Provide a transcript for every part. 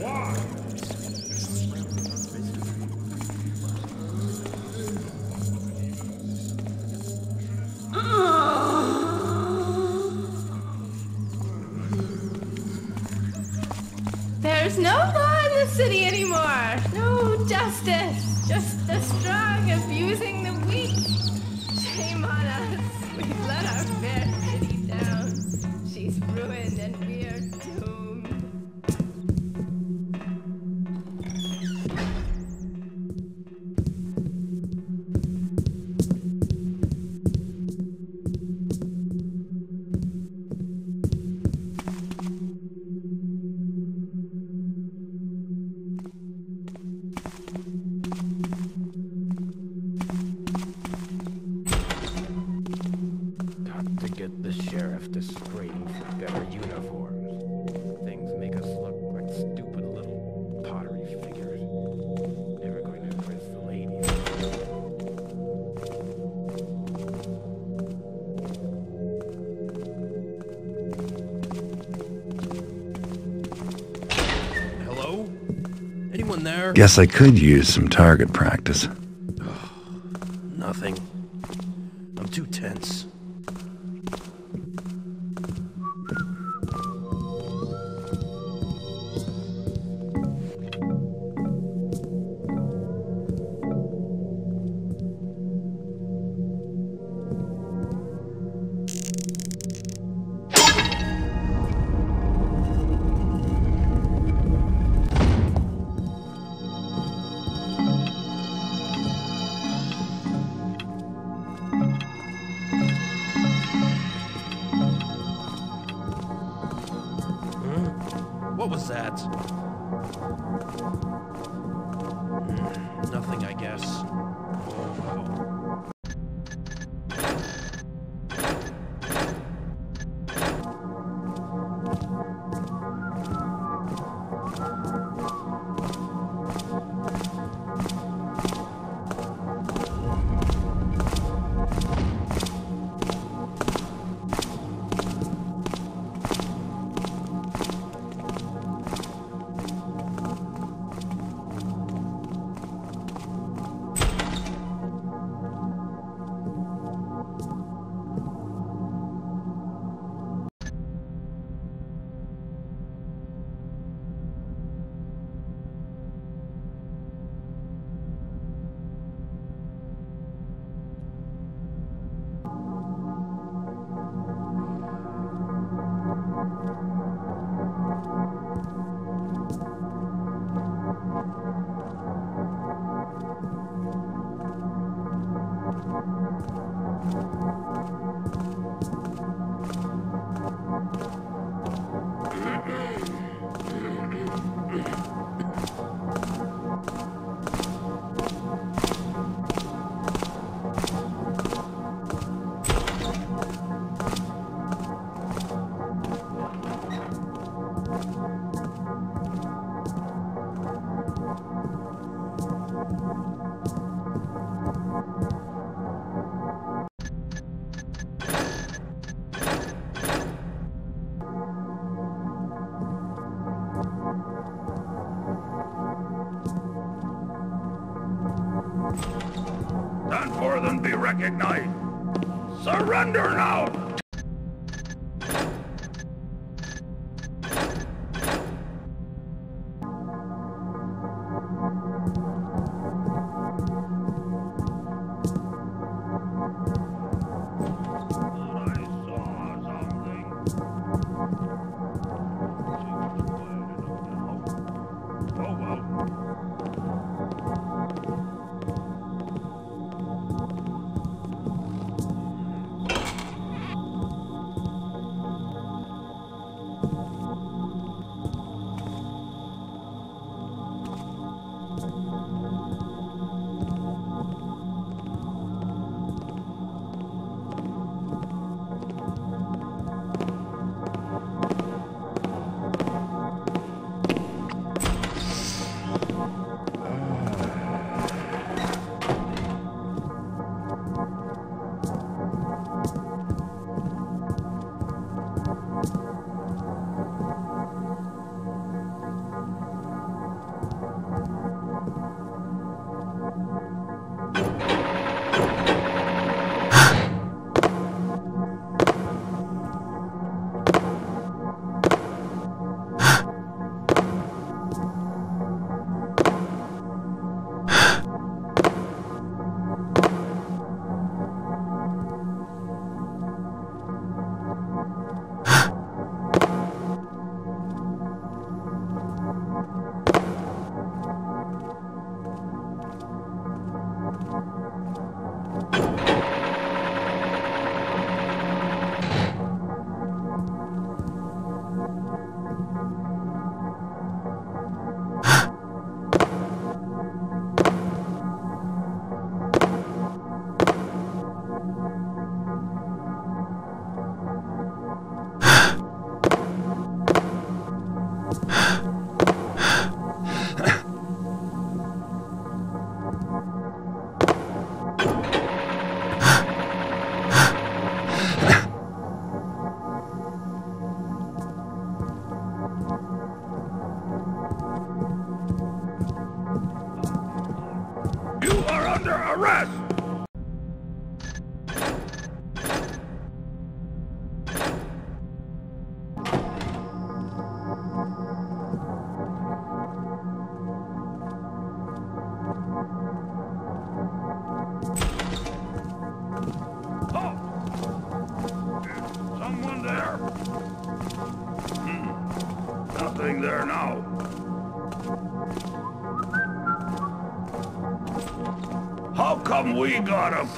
There's Guess I could use some target practice.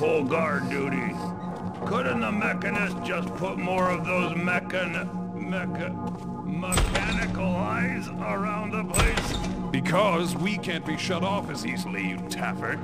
Gotta guard duty? Couldn't the mechanist just put more of those mechan... mecha... mechanical eyes around the place? Because we can't be shut off as easily, you taffer.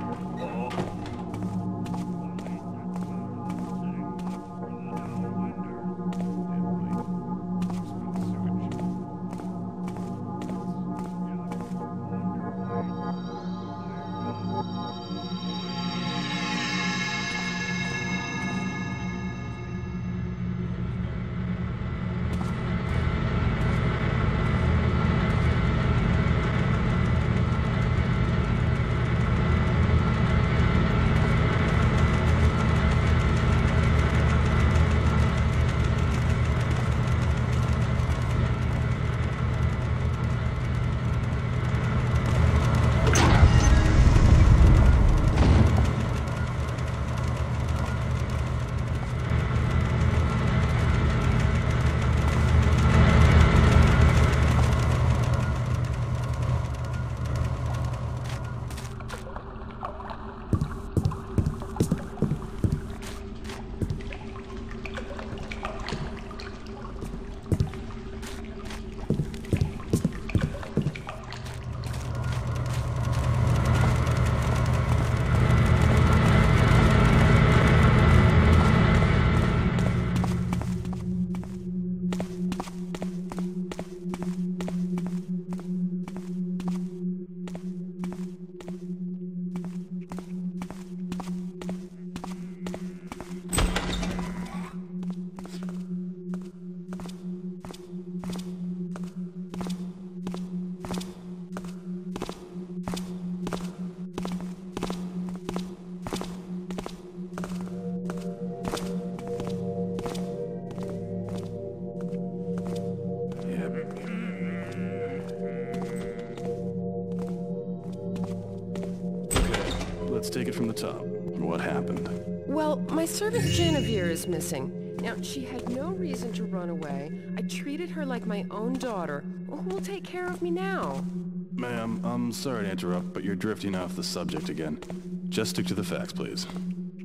My servant Genevieve is missing. Now, she had no reason to run away. I treated her like my own daughter. Who will take care of me now? Ma'am, I'm sorry to interrupt, but you're drifting off the subject again. Just stick to the facts, please.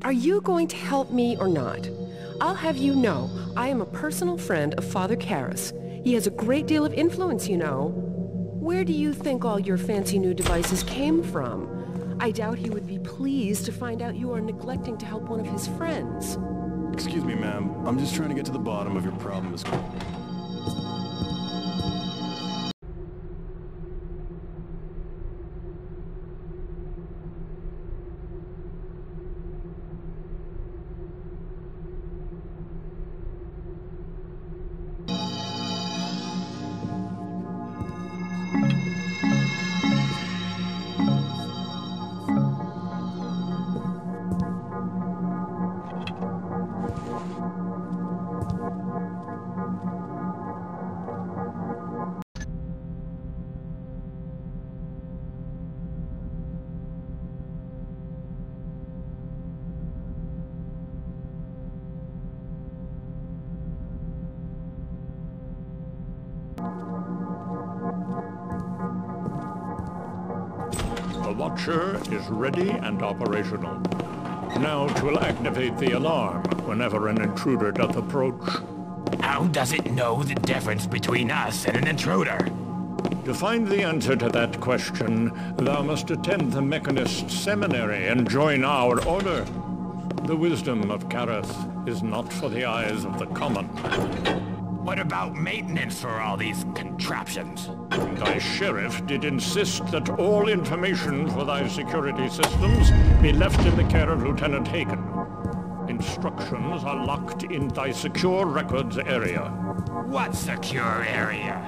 Are you going to help me or not? I'll have you know, I am a personal friend of Father Karras. He has a great deal of influence, you know. Where do you think all your fancy new devices came from? I doubt he would be pleased to find out you are neglecting to help one of his friends. Excuse me, ma'am. I'm just trying to get to the bottom of your problem as The ready and operational. Now twill activate the alarm whenever an intruder doth approach. How does it know the difference between us and an intruder? To find the answer to that question, thou must attend the Mechanist Seminary and join our order. The wisdom of Karras is not for the eyes of the common. What about maintenance for all these contraptions? Thy sheriff did insist that all information for thy security systems be left in the care of Lieutenant Hagen. Instructions are locked in thy secure records area. What secure area?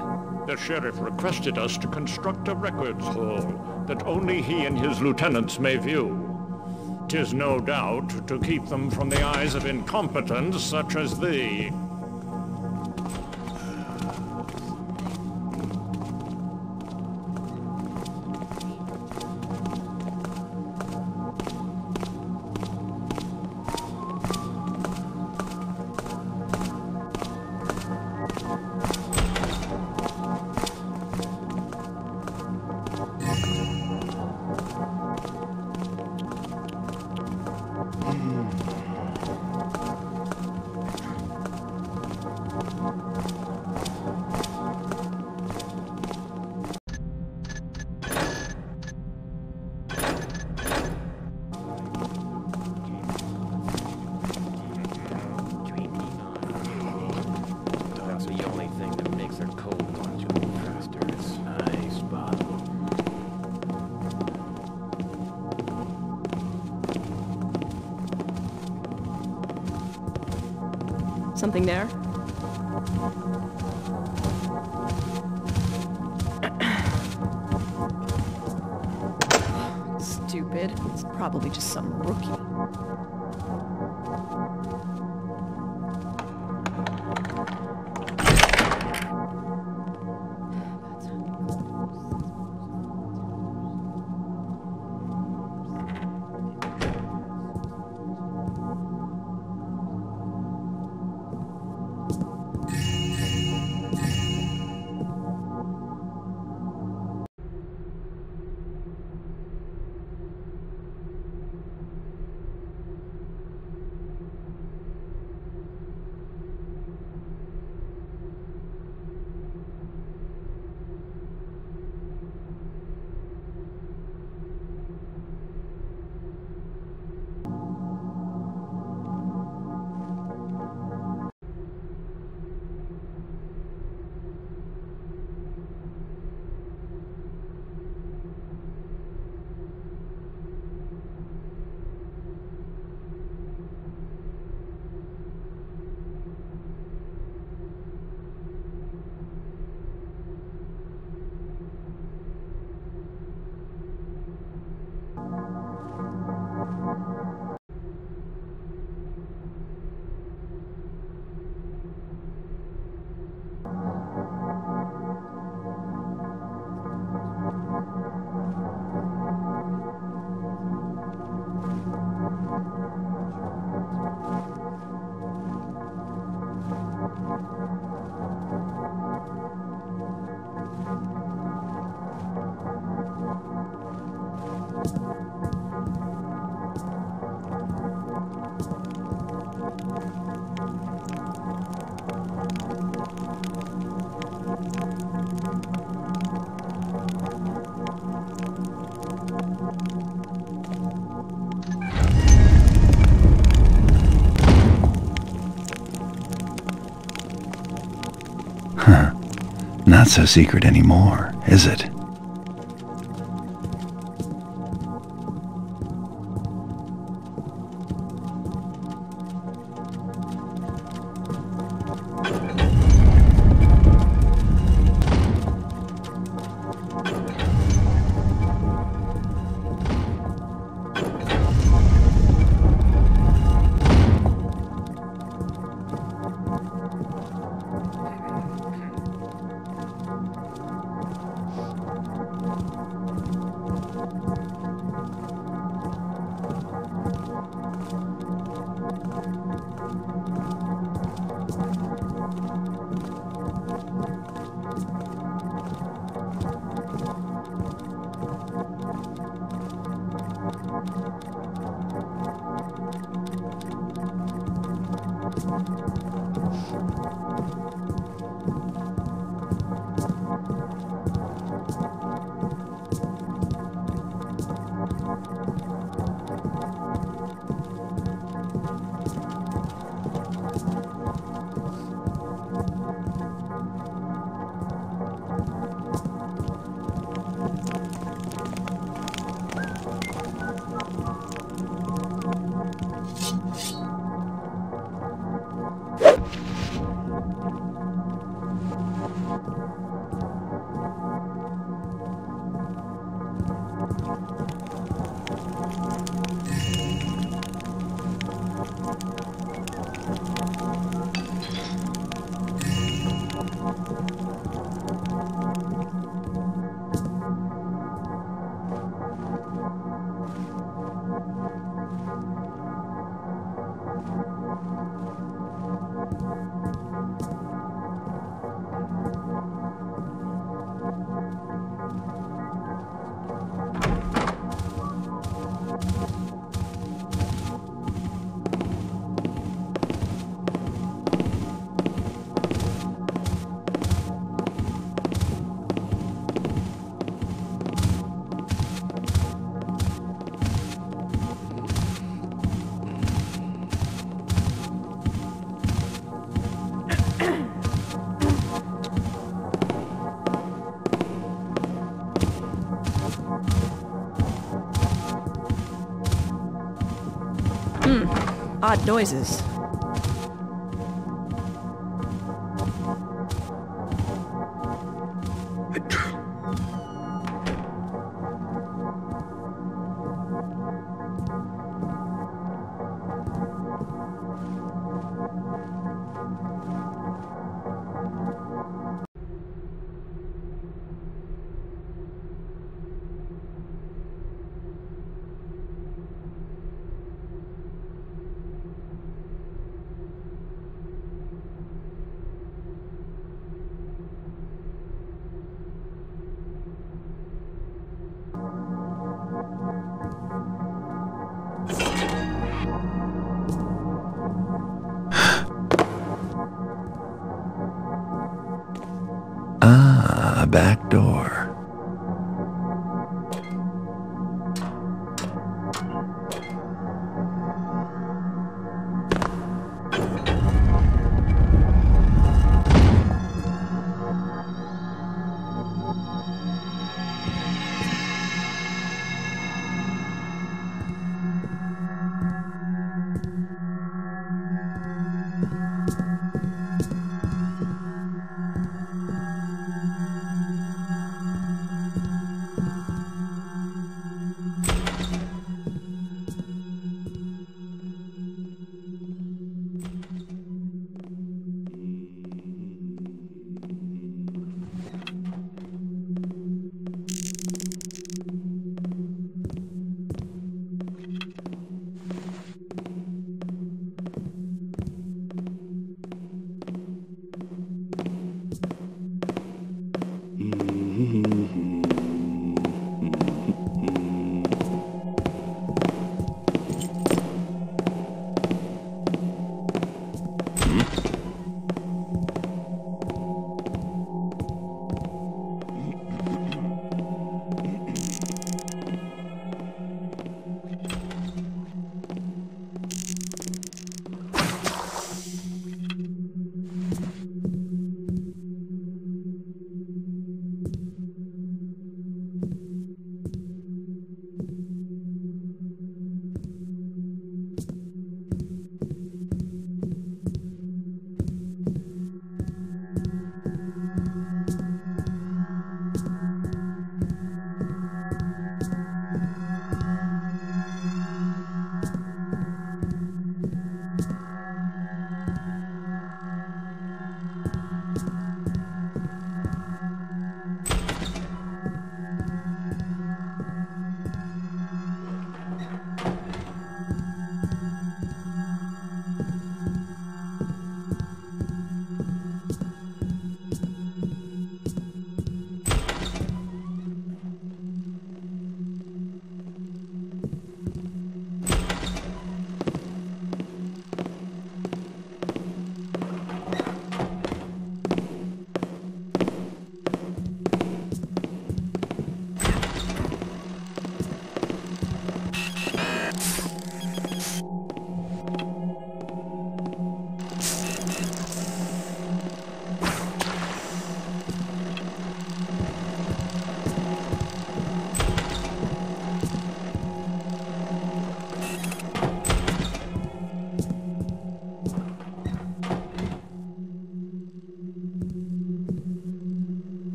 The sheriff requested us to construct a records hall that only he and his lieutenants may view. Tis no doubt to keep them from the eyes of incompetents such as thee. Not so secret anymore, is it? Noises.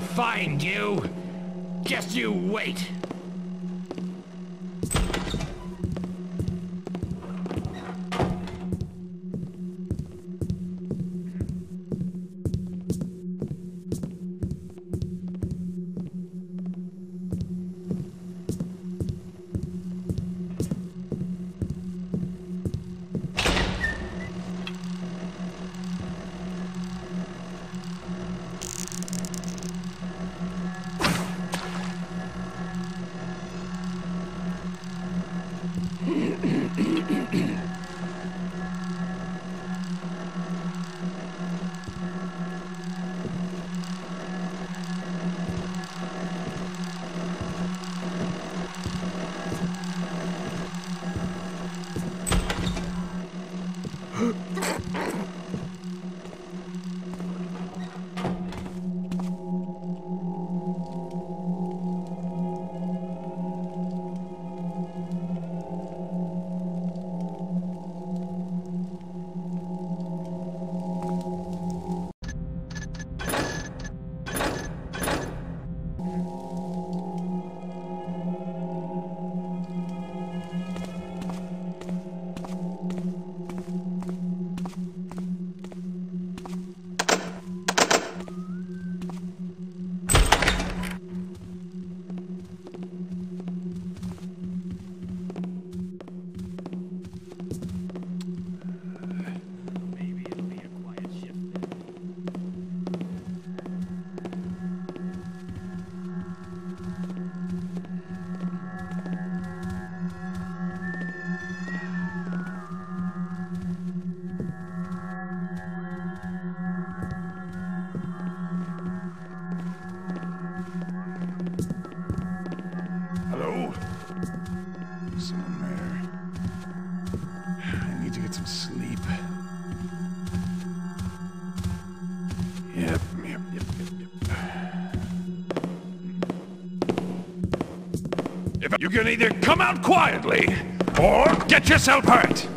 I'll find you. Just you wait. You can either come out quietly or get yourself hurt.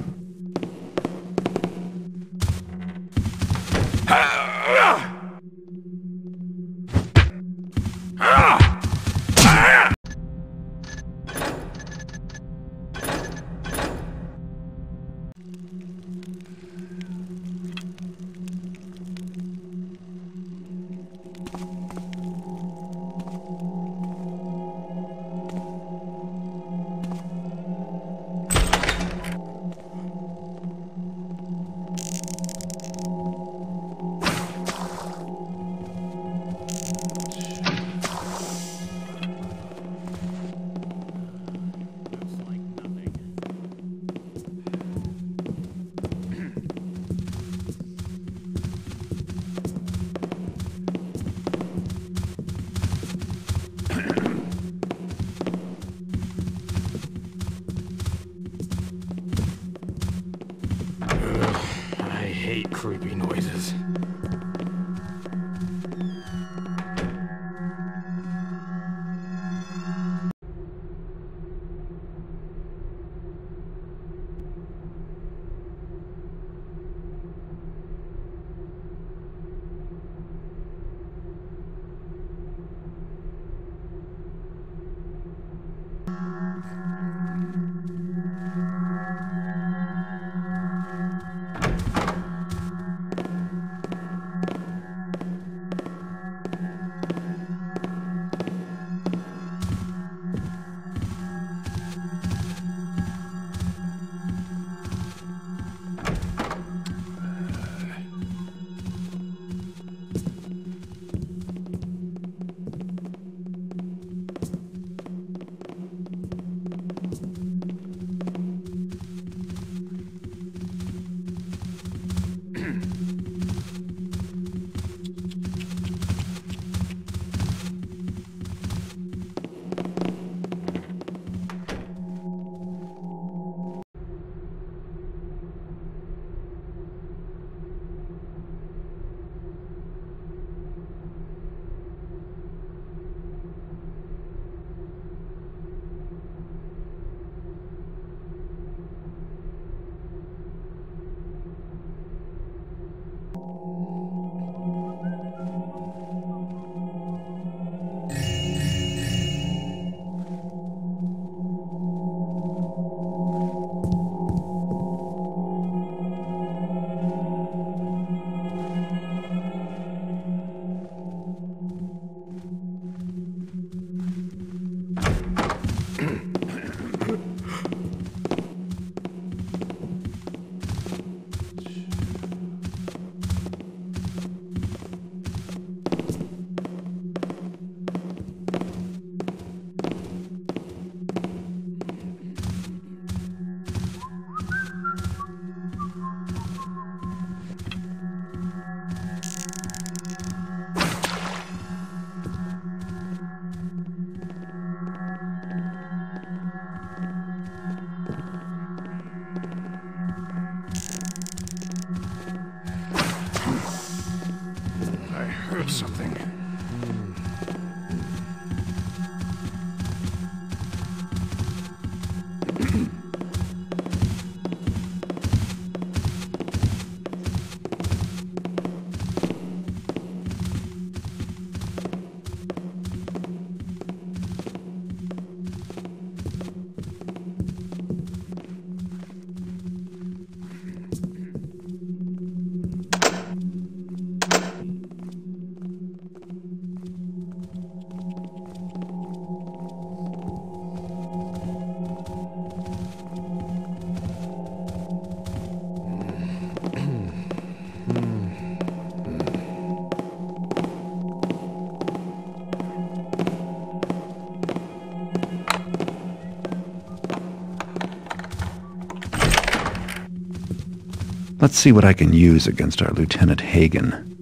Let's see what I can use against our Lieutenant Hagen.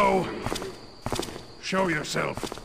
Hello? Show yourself.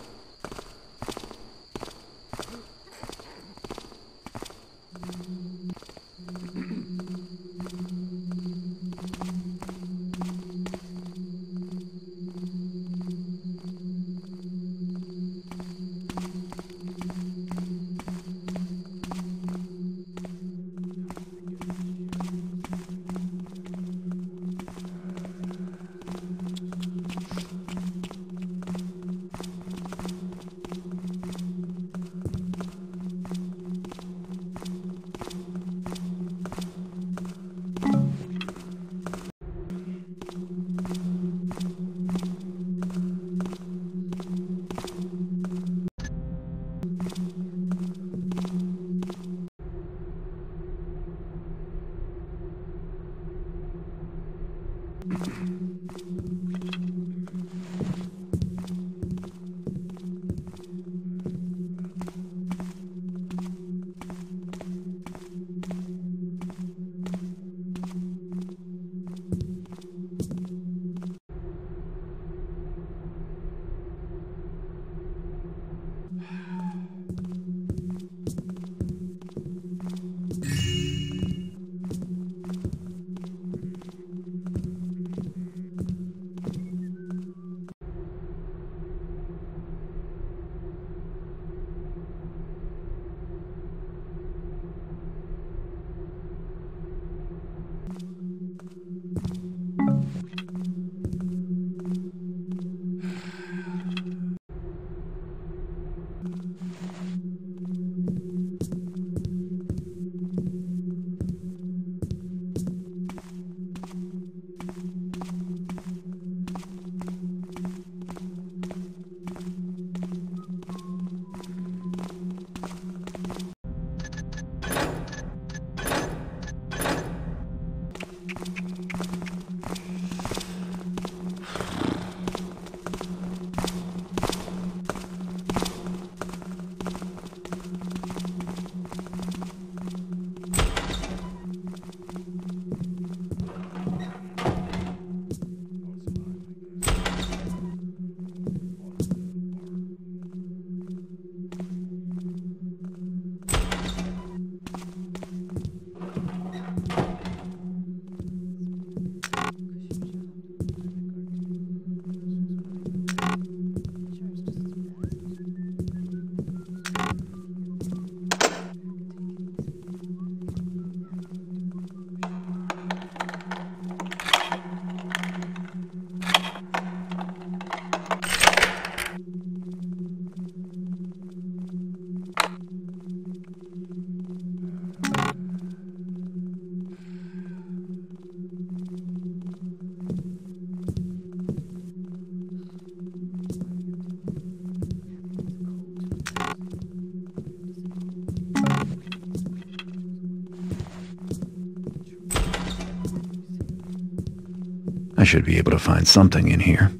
Should be able to find something in here.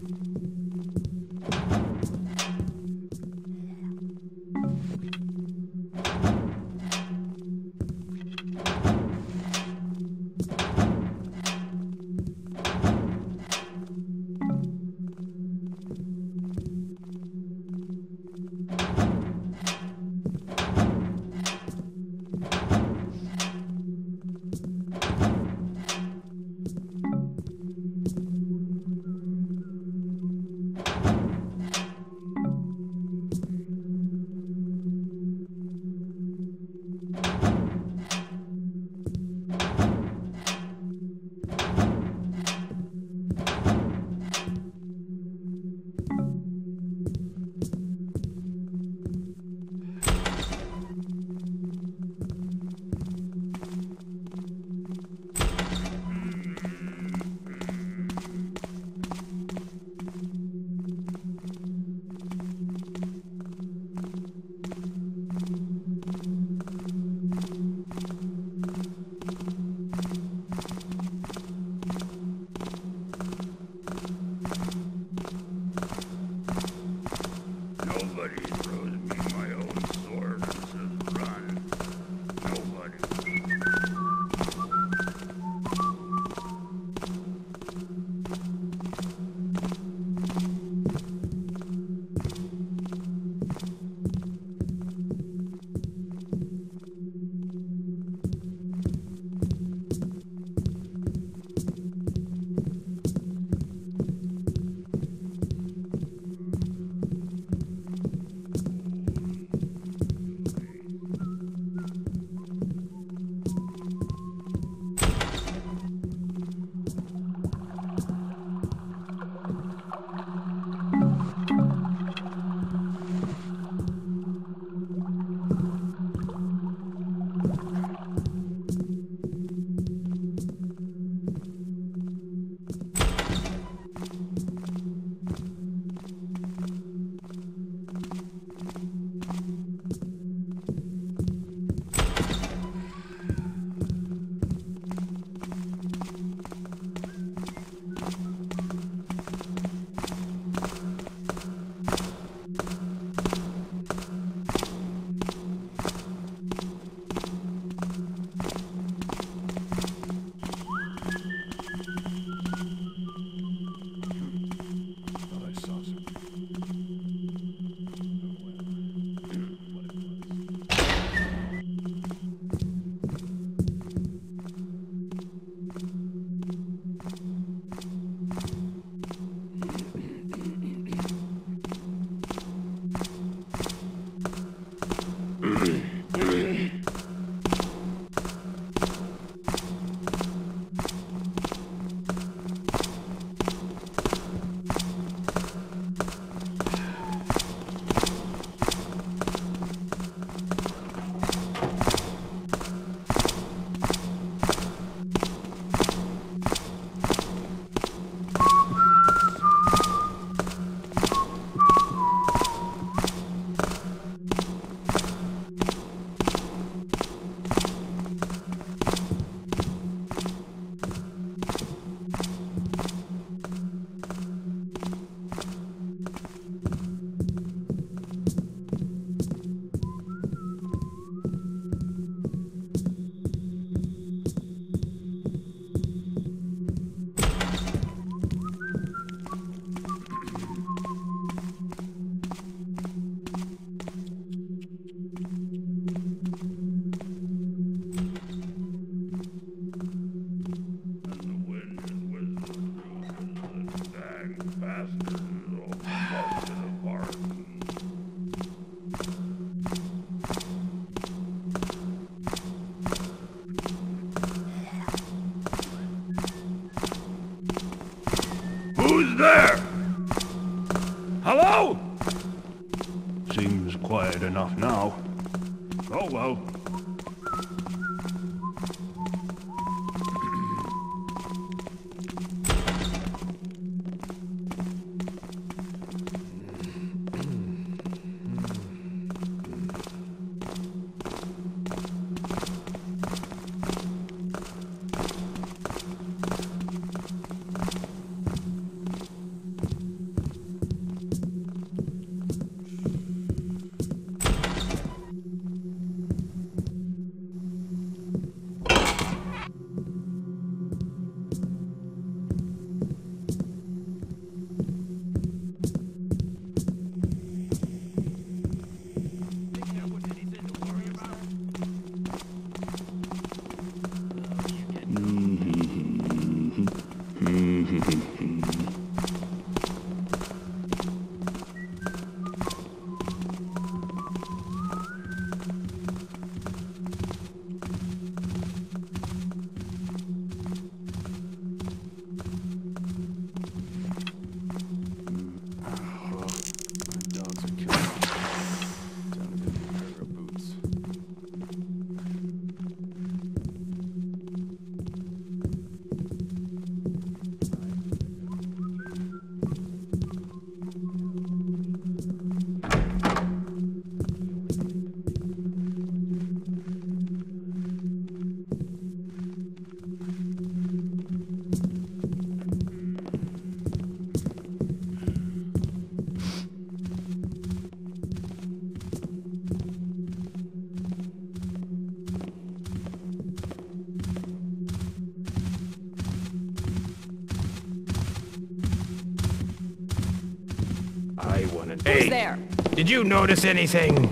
Did you notice anything?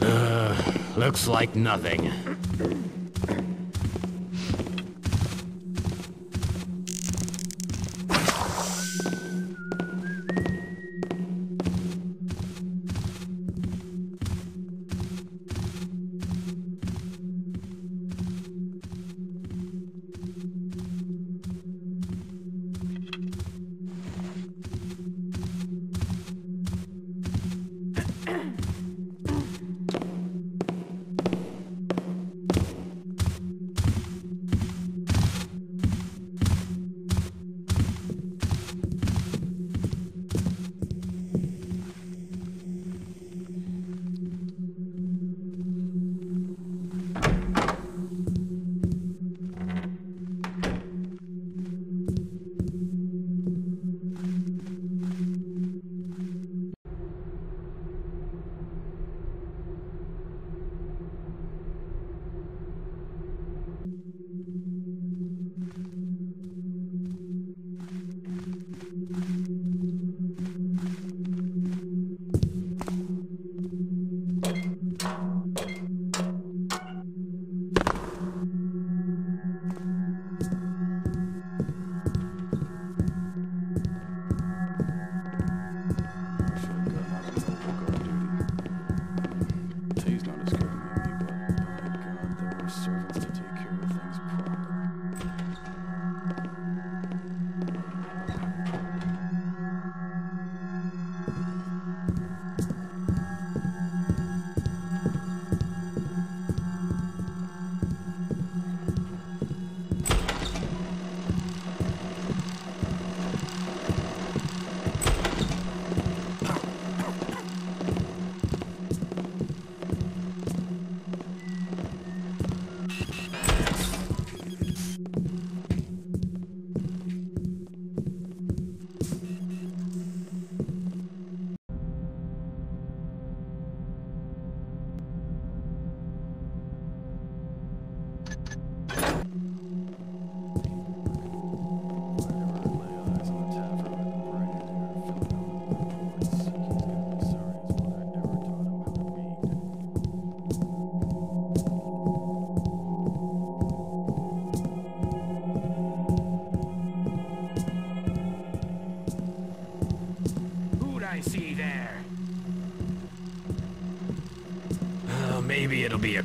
Uh, looks like nothing.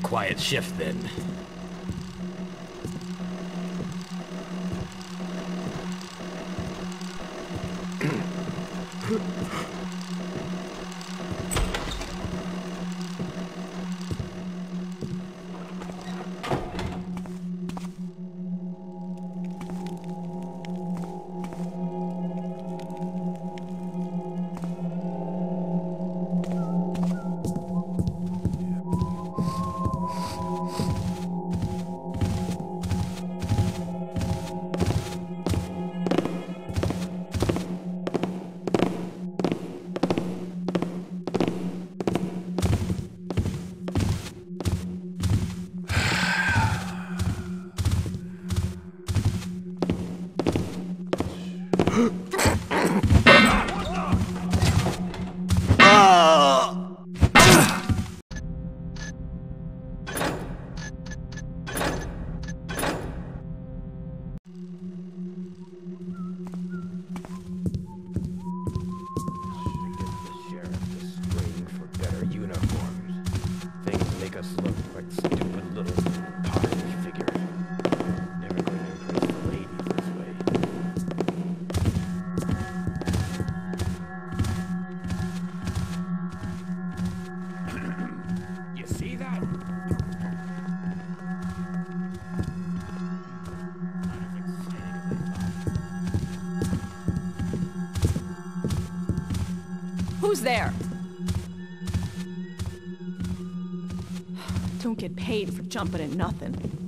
quiet shift then. Jumping at nothing.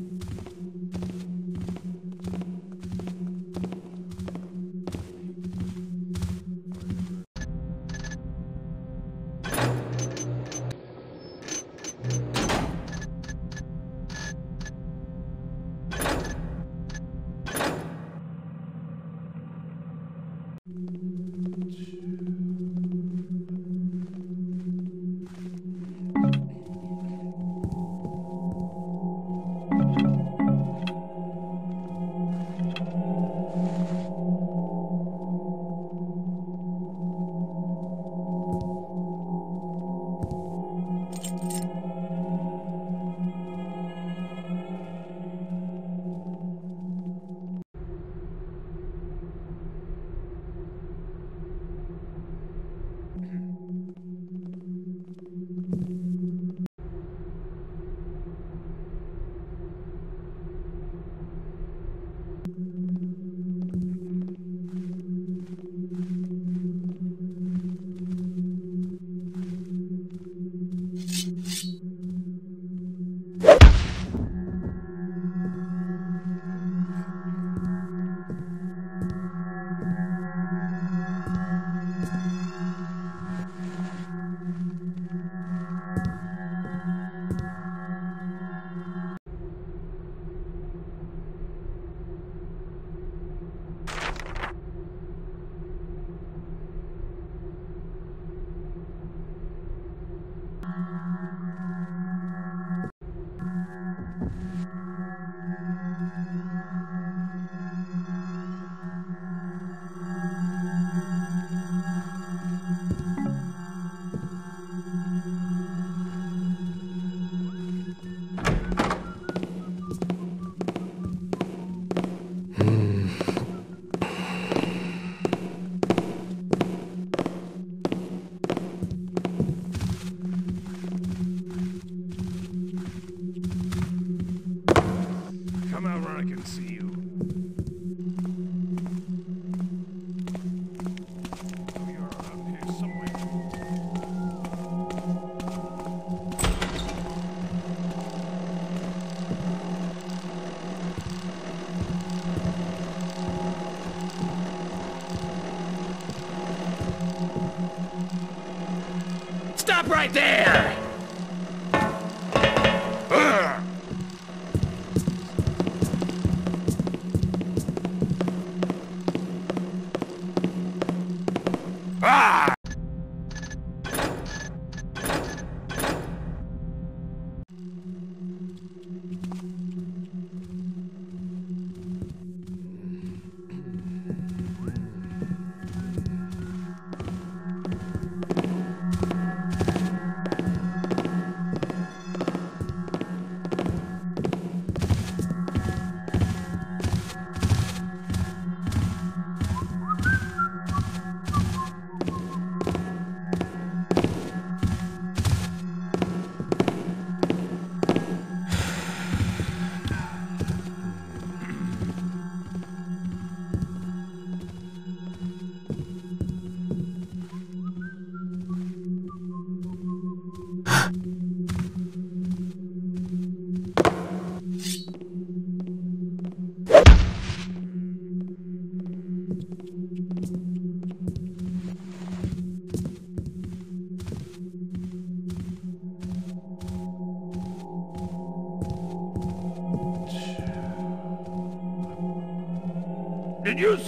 Stop right there!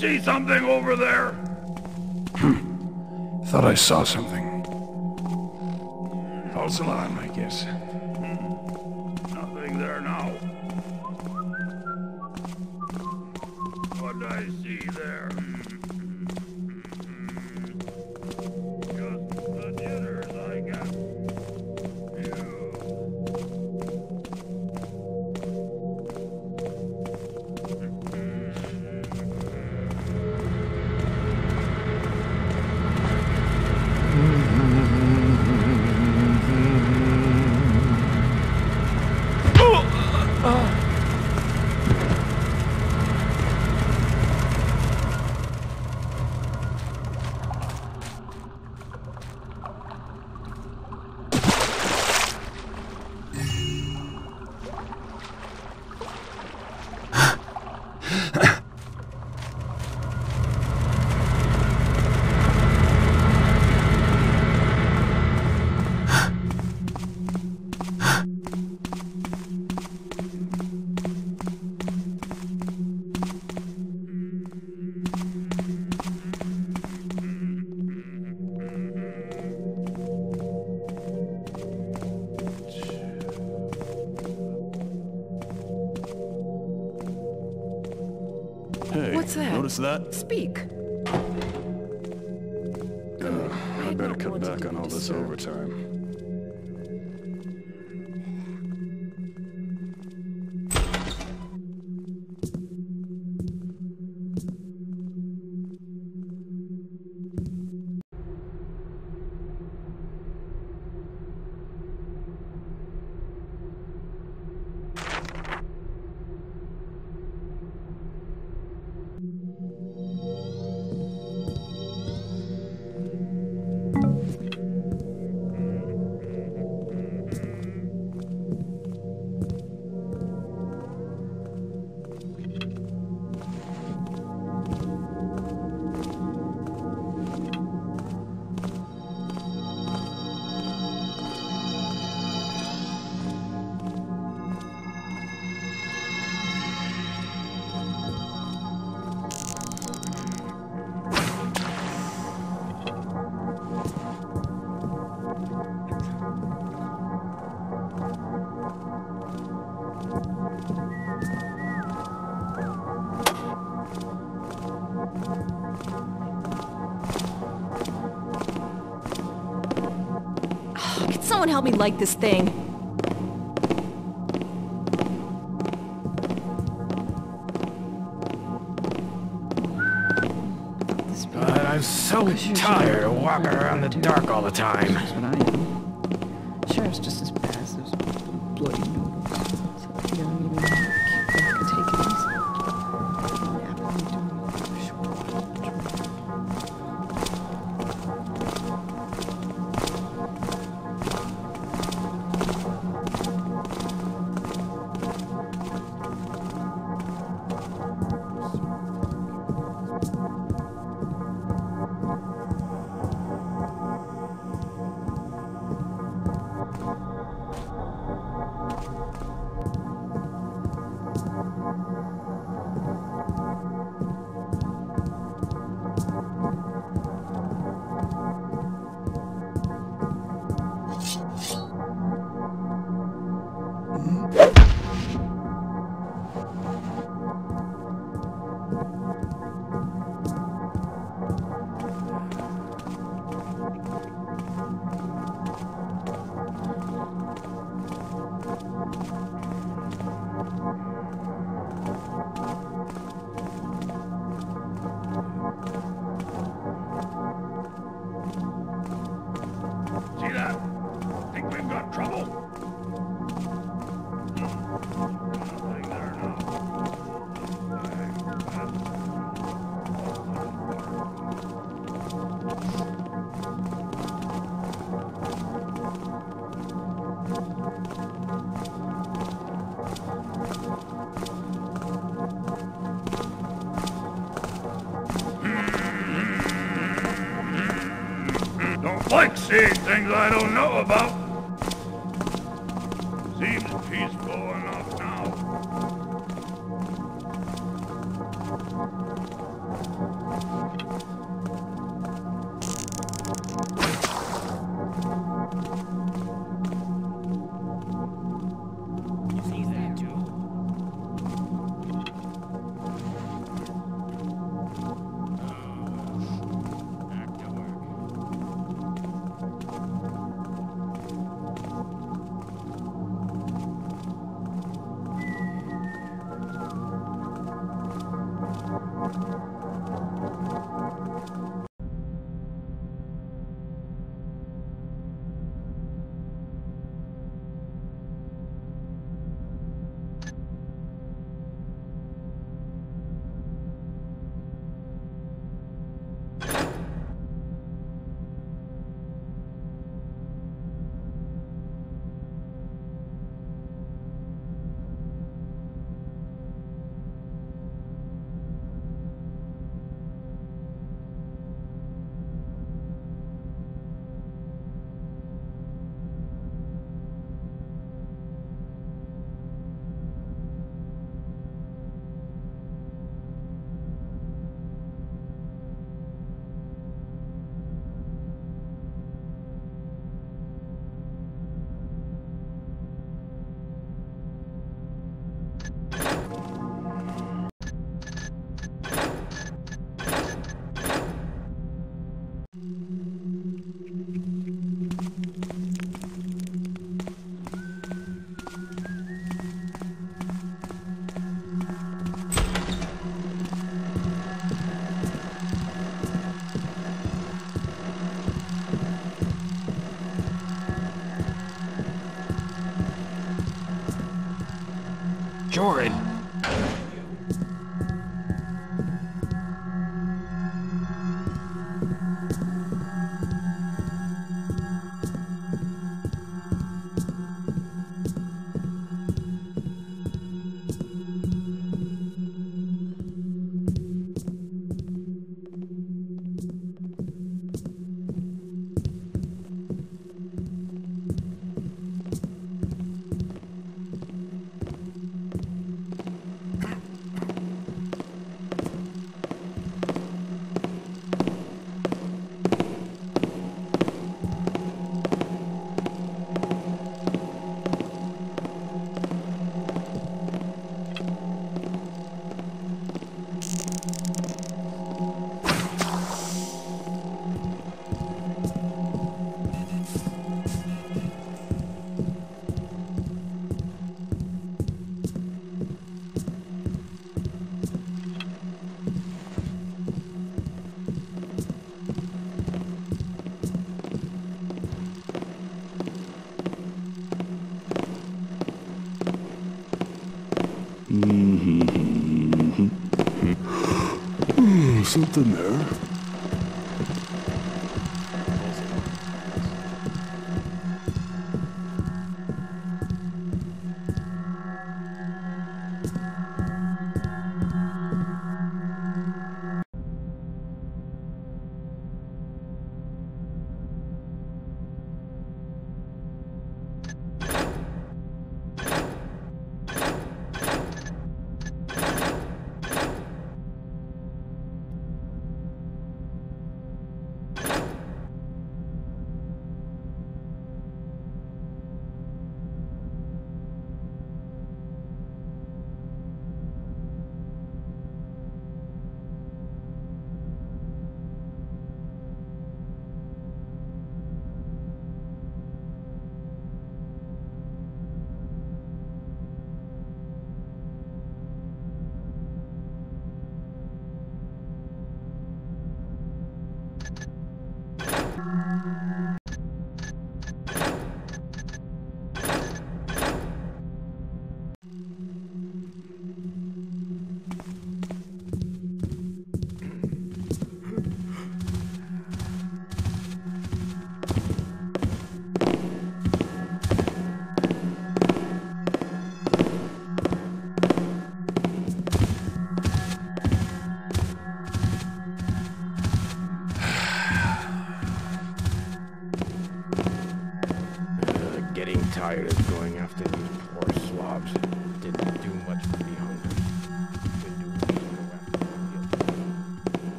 See something over there? Thought I saw something. False alarm, I guess. Speak. like this thing. Things I don't know about. Something there.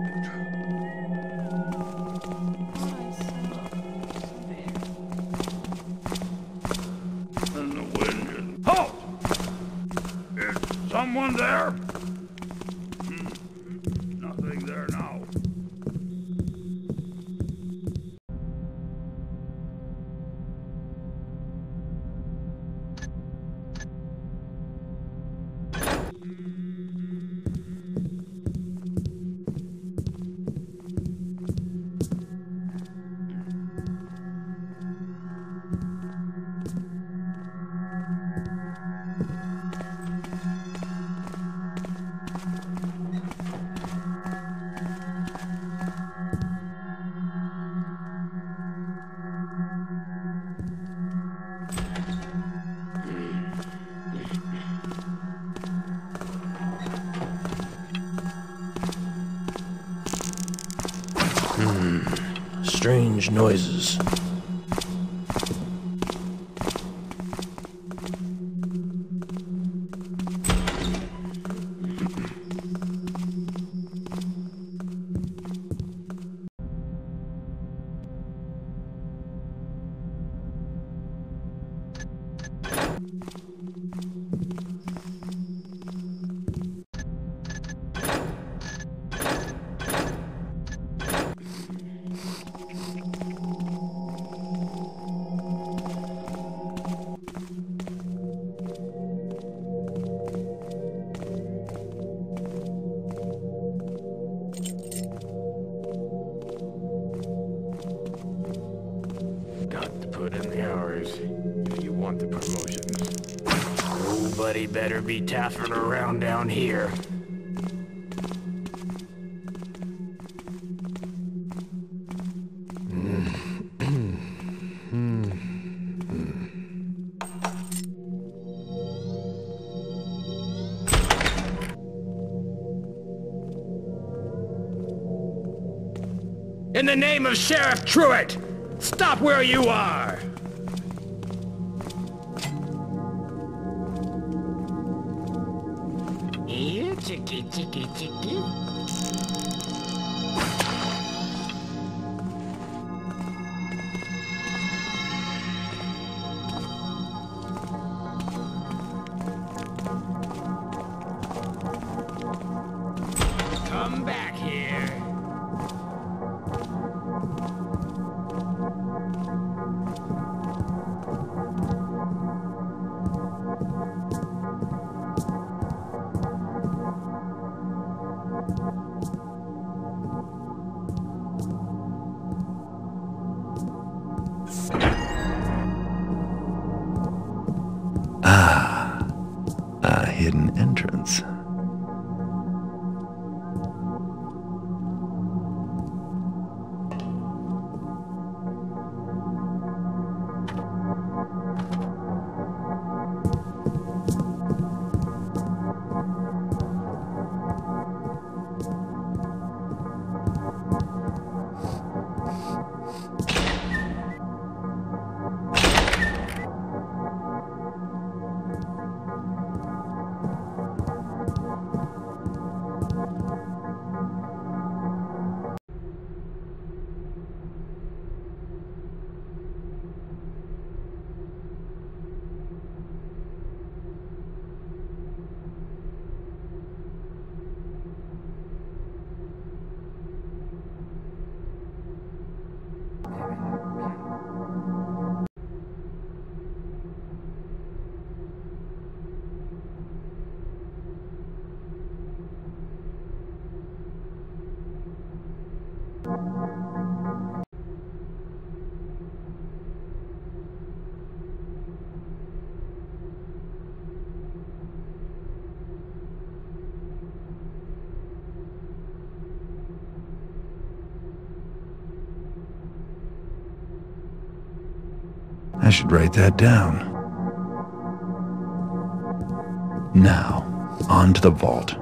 不成。strange noises. around down here. In the name of Sheriff Truart, stop where you are! Should write that down. Now, on to the vault.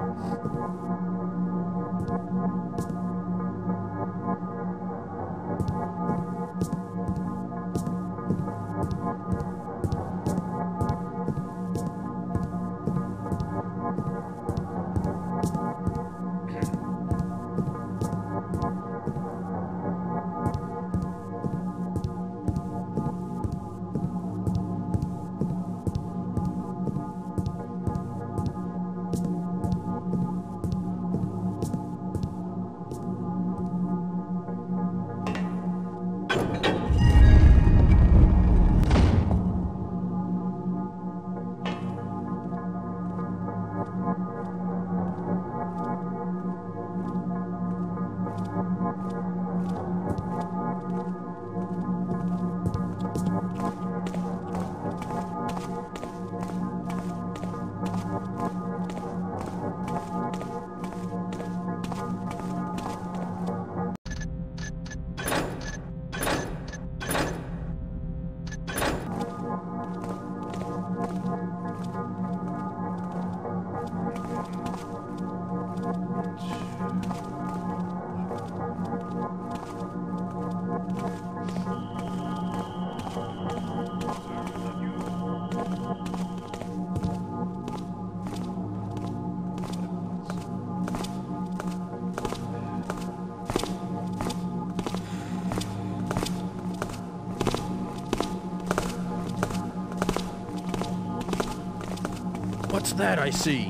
That I see?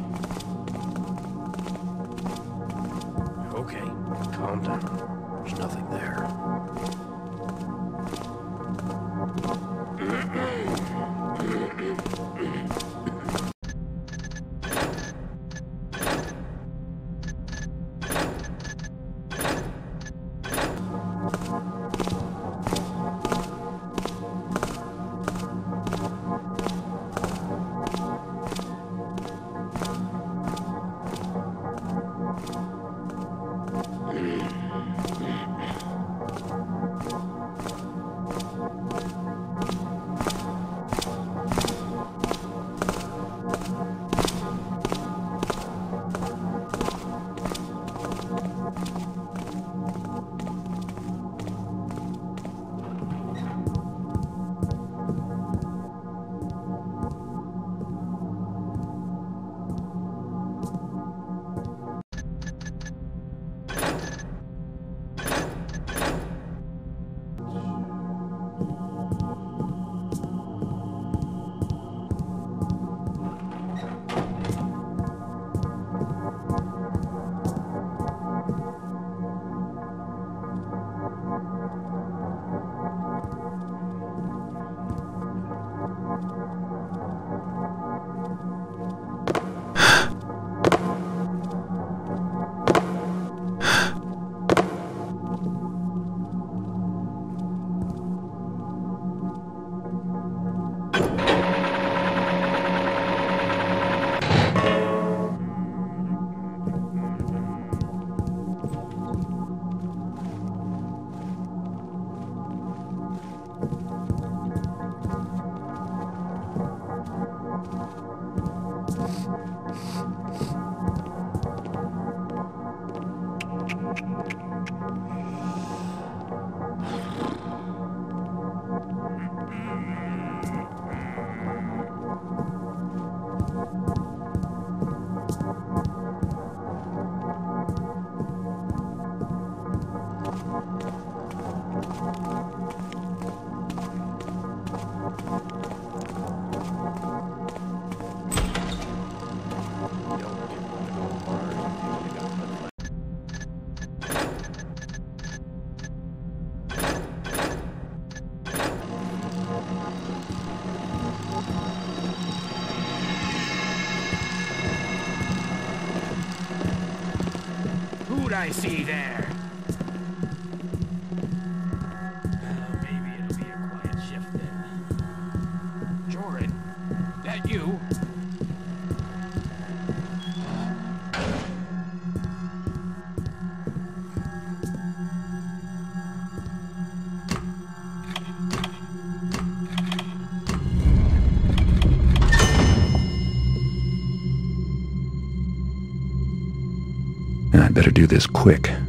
Better do this quick.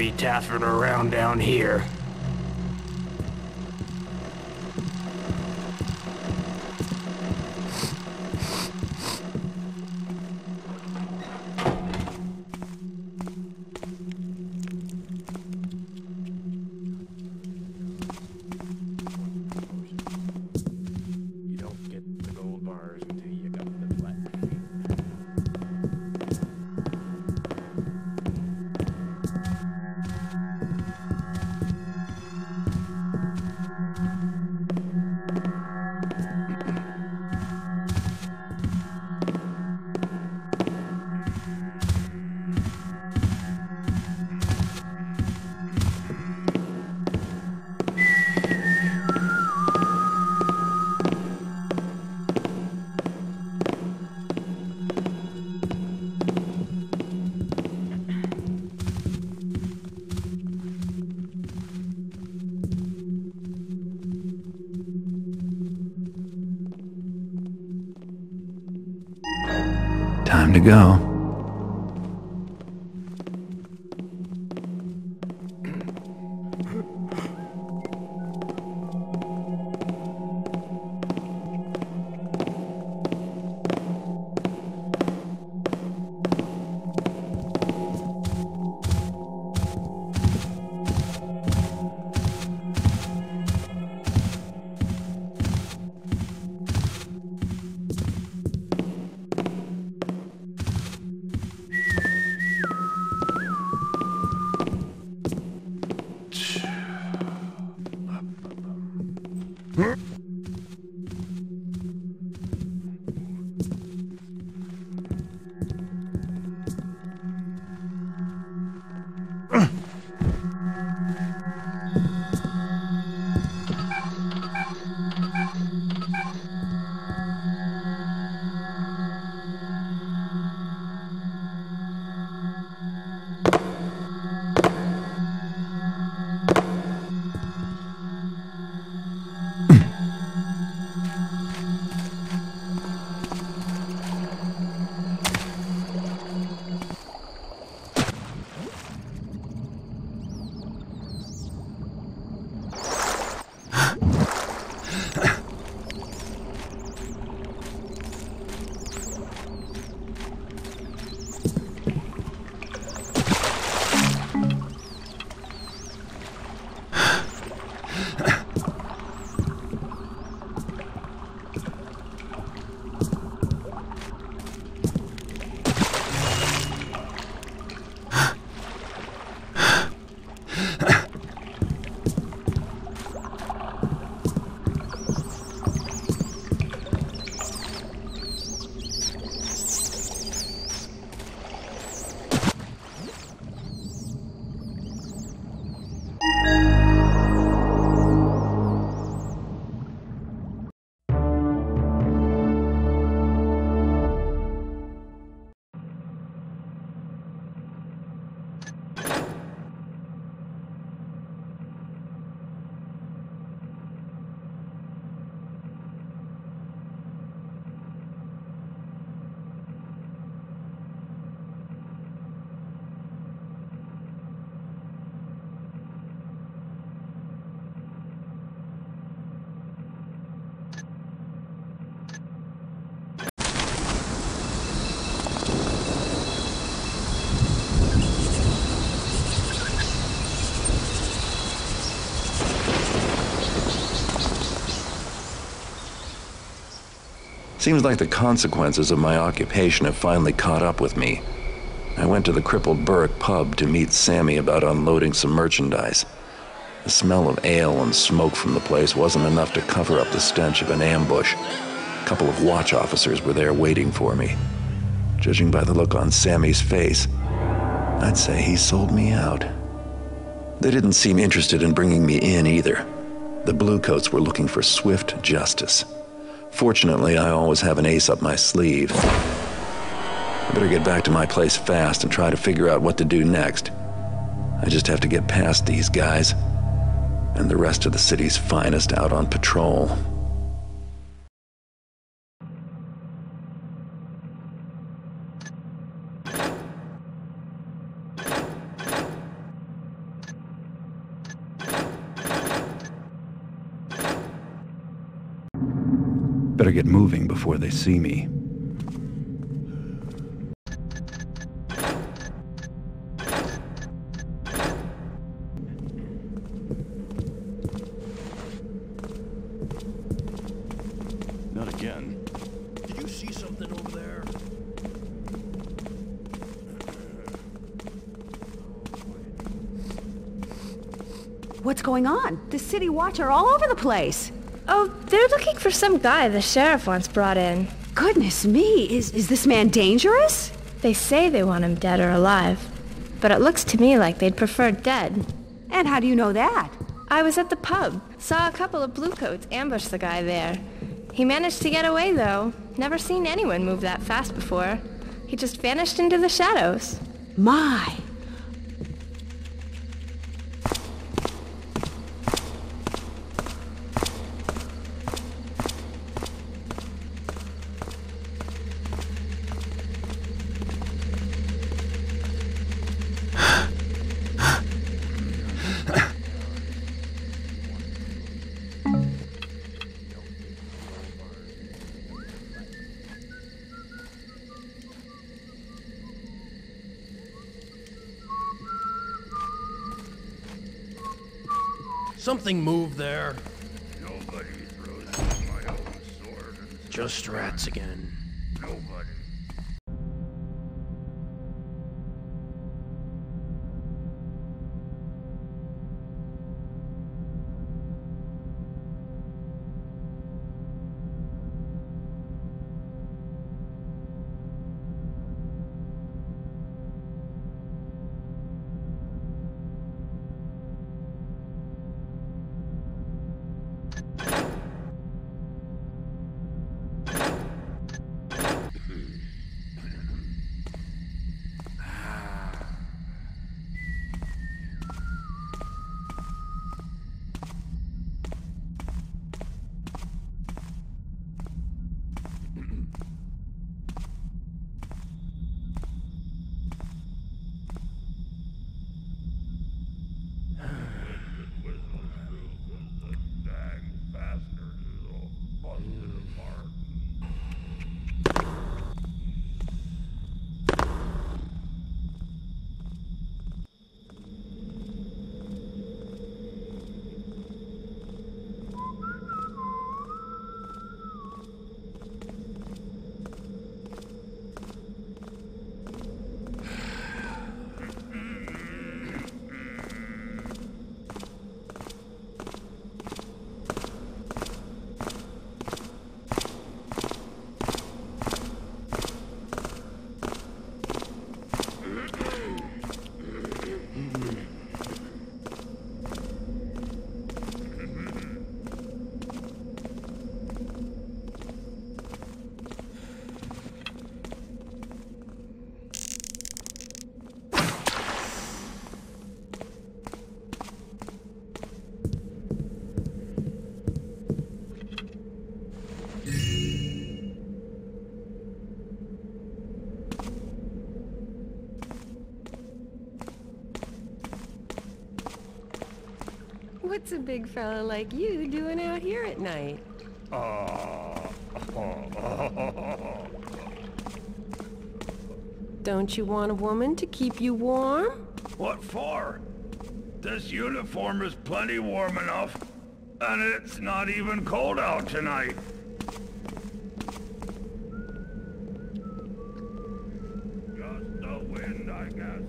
Be taffing around down here. To go. Seems like the consequences of my occupation have finally caught up with me. I went to the Crippled Burrick pub to meet Sammy about unloading some merchandise. The smell of ale and smoke from the place wasn't enough to cover up the stench of an ambush. A couple of watch officers were there waiting for me. Judging by the look on Sammy's face, I'd say he sold me out. They didn't seem interested in bringing me in either. The Bluecoats were looking for swift justice. Fortunately, I always have an ace up my sleeve. I better get back to my place fast and try to figure out what to do next. I just have to get past these guys and the rest of the city's finest out on patrol. Better get moving before they see me. Not again. Did you see something over there? What's going on? The city watch are all over the place. Oh, they're looking for some guy the sheriff once brought in. Goodness me, is, is this man dangerous? They say they want him dead or alive, but it looks to me like they'd prefer dead. And how do you know that? I was at the pub, saw a couple of bluecoats ambush the guy there. He managed to get away, though. Never seen anyone move that fast before. He just vanished into the shadows. My. Something moved there. Nobody throws my own sword Just rats again. What's a big fella like you doing out here at night? Don't you want a woman to keep you warm? What for? This uniform is plenty warm enough, and it's not even cold out tonight. around, I guess.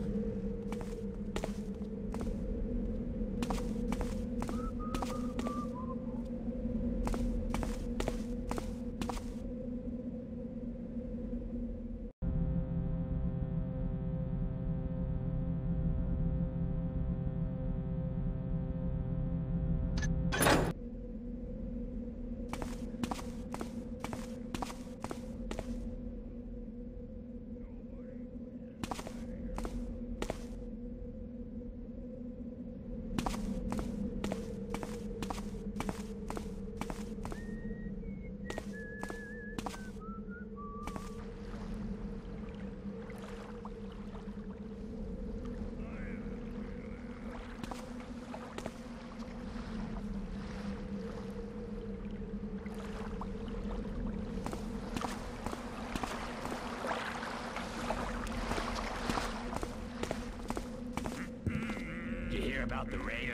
You hear about the raid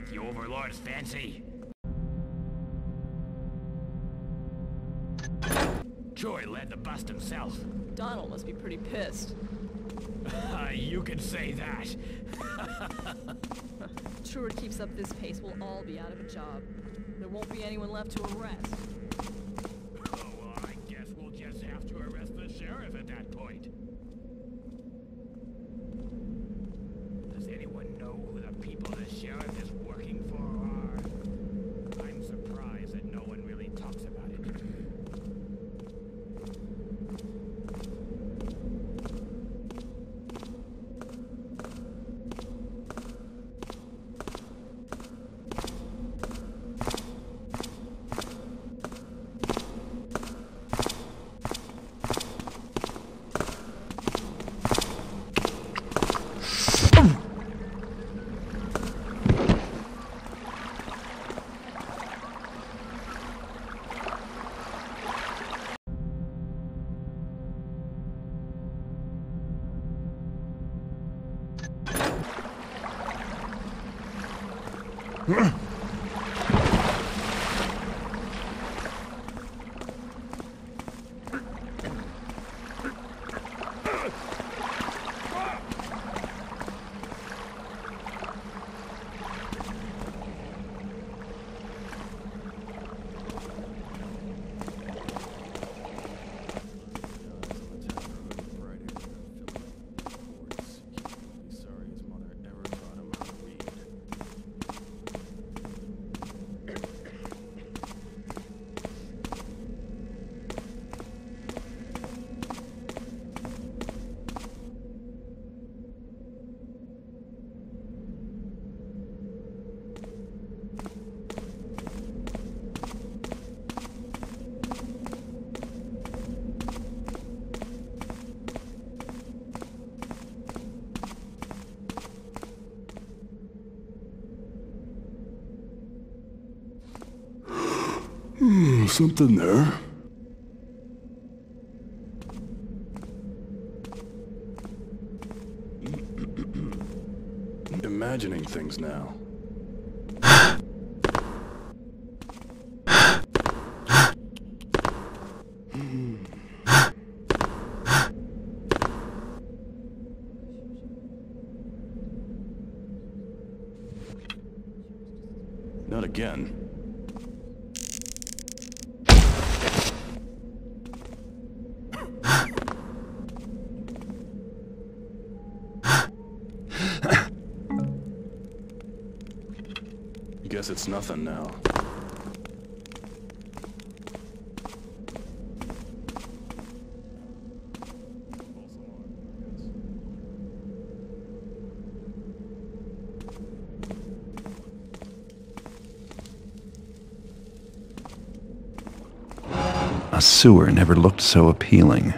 Overlord's fancy? Joy led the bust himself. Donald must be pretty pissed. Ah, you can say that. Truart keeps up this pace, we'll all be out of a job. There won't be anyone left to arrest. Hmm, something there. Imagining things now. Not again. Guess it's nothing now. A sewer never looked so appealing.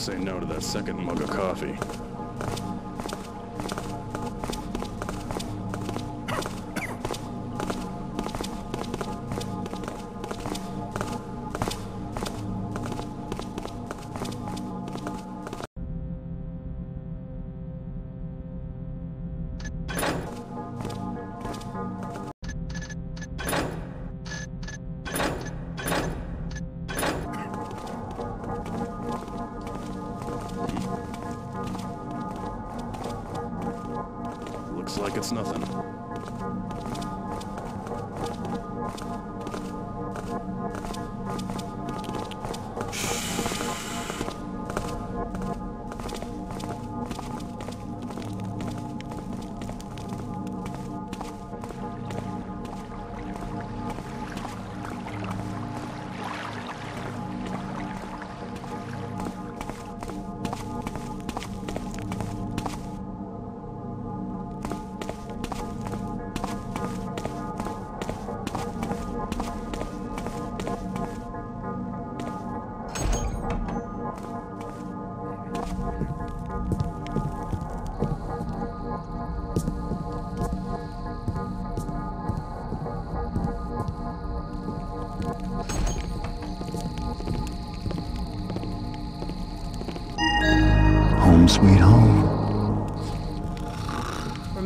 Say no to that second mug of coffee.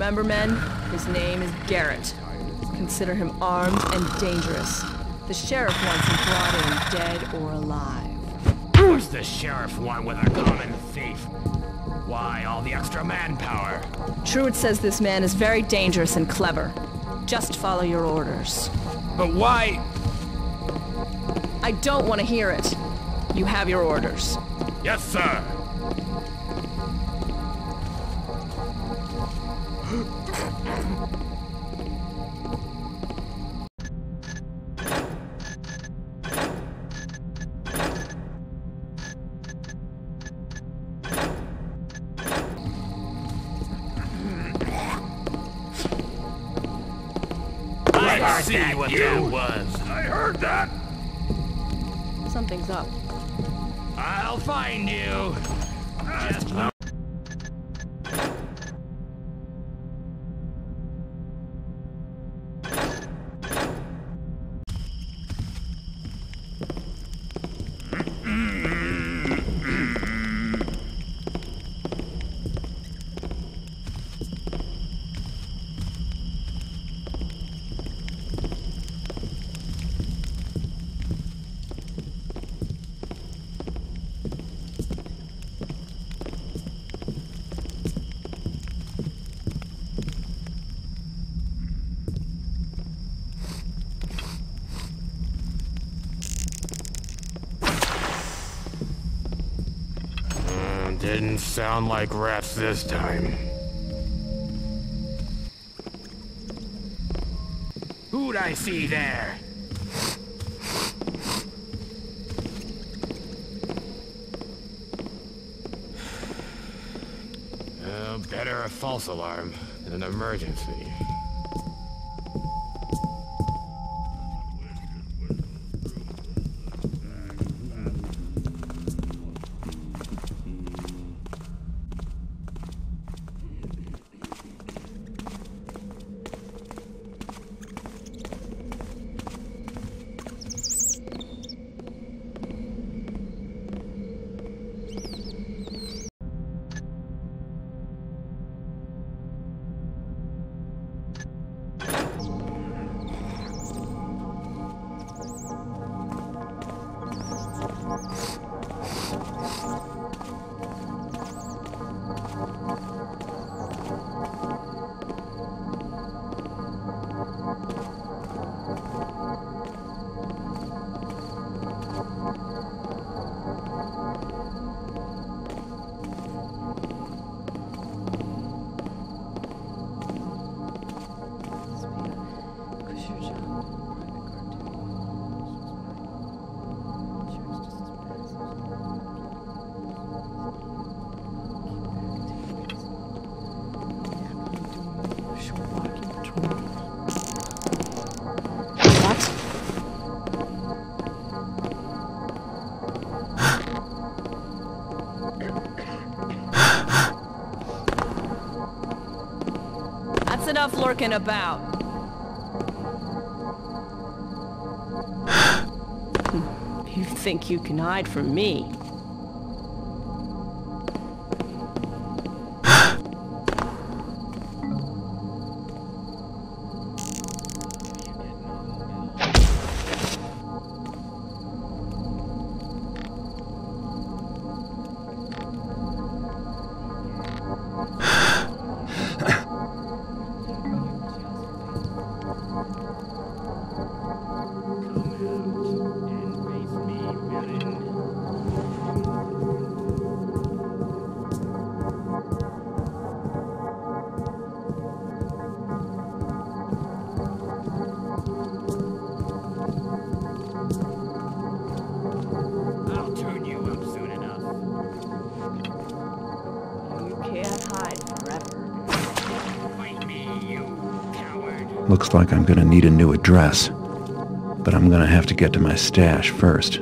Remember, men, his name is Garrett. Consider him armed and dangerous. The sheriff wants him brought in, dead or alive. Who's the sheriff want with a common thief? Why all the extra manpower? Truart says this man is very dangerous and clever. Just follow your orders. But why? I don't want to hear it. You have your orders. Yes, sir. Sound like rats this time. Who'd I see there? Uh, better a false alarm than an emergency. Lurking about. you think you can hide from me? Like I'm gonna need a new address. But I'm gonna have to get to my stash first.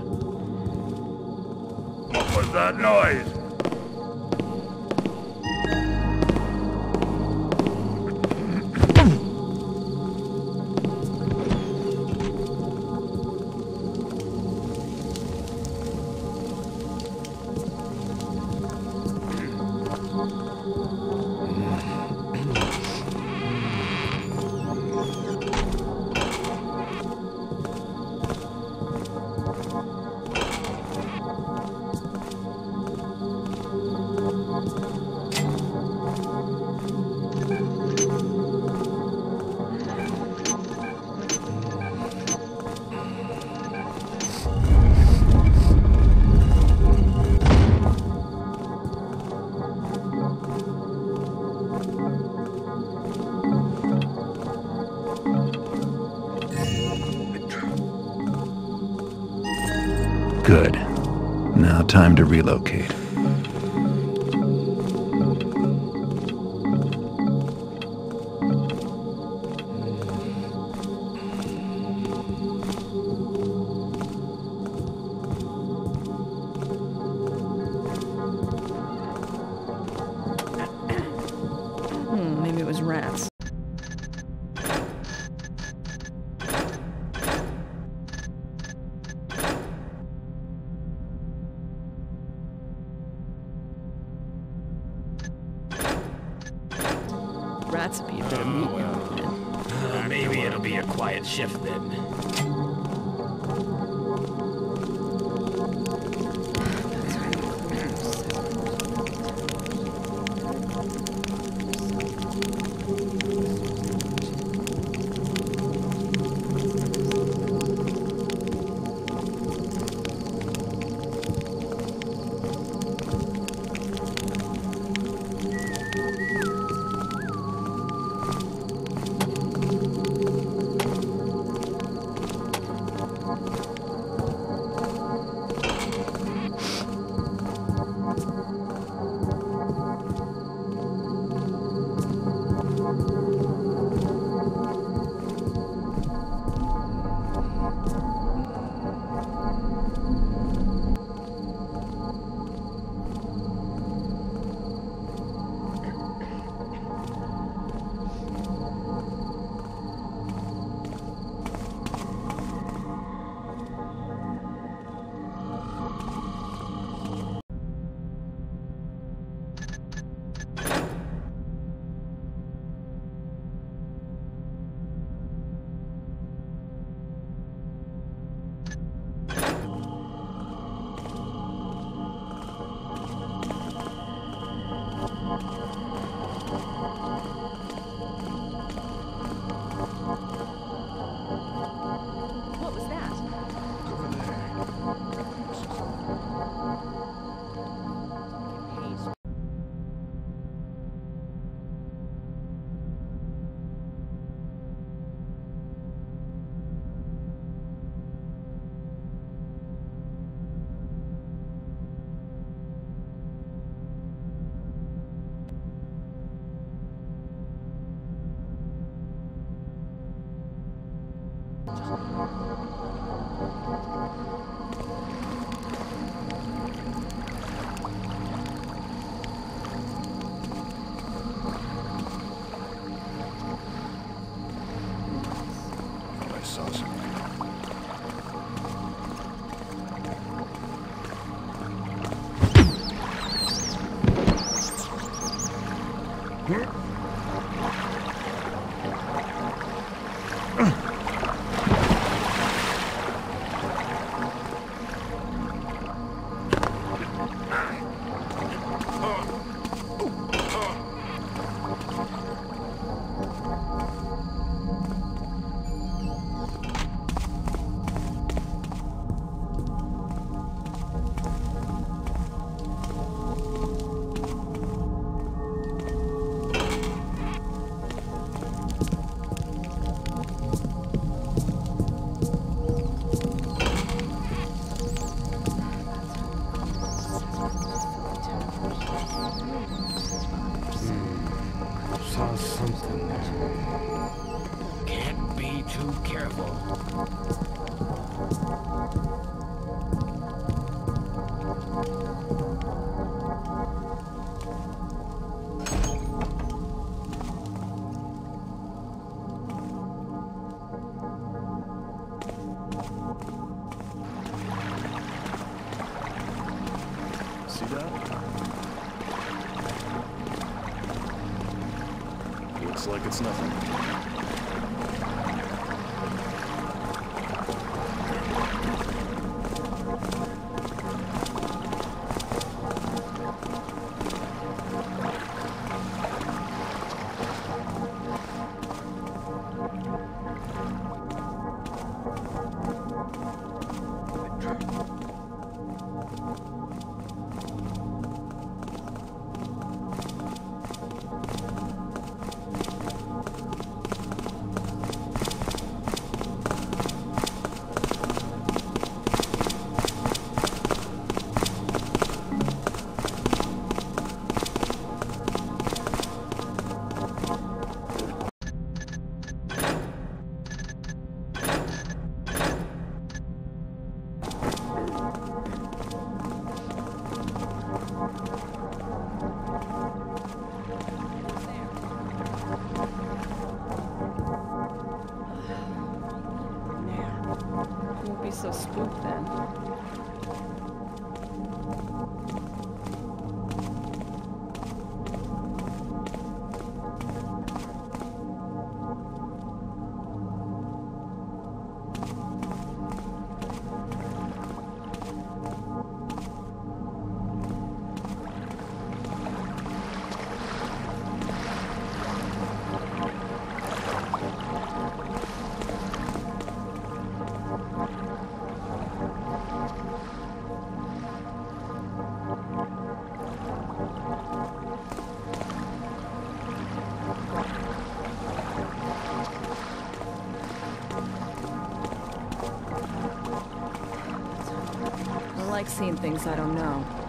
Like seeing things I don't know.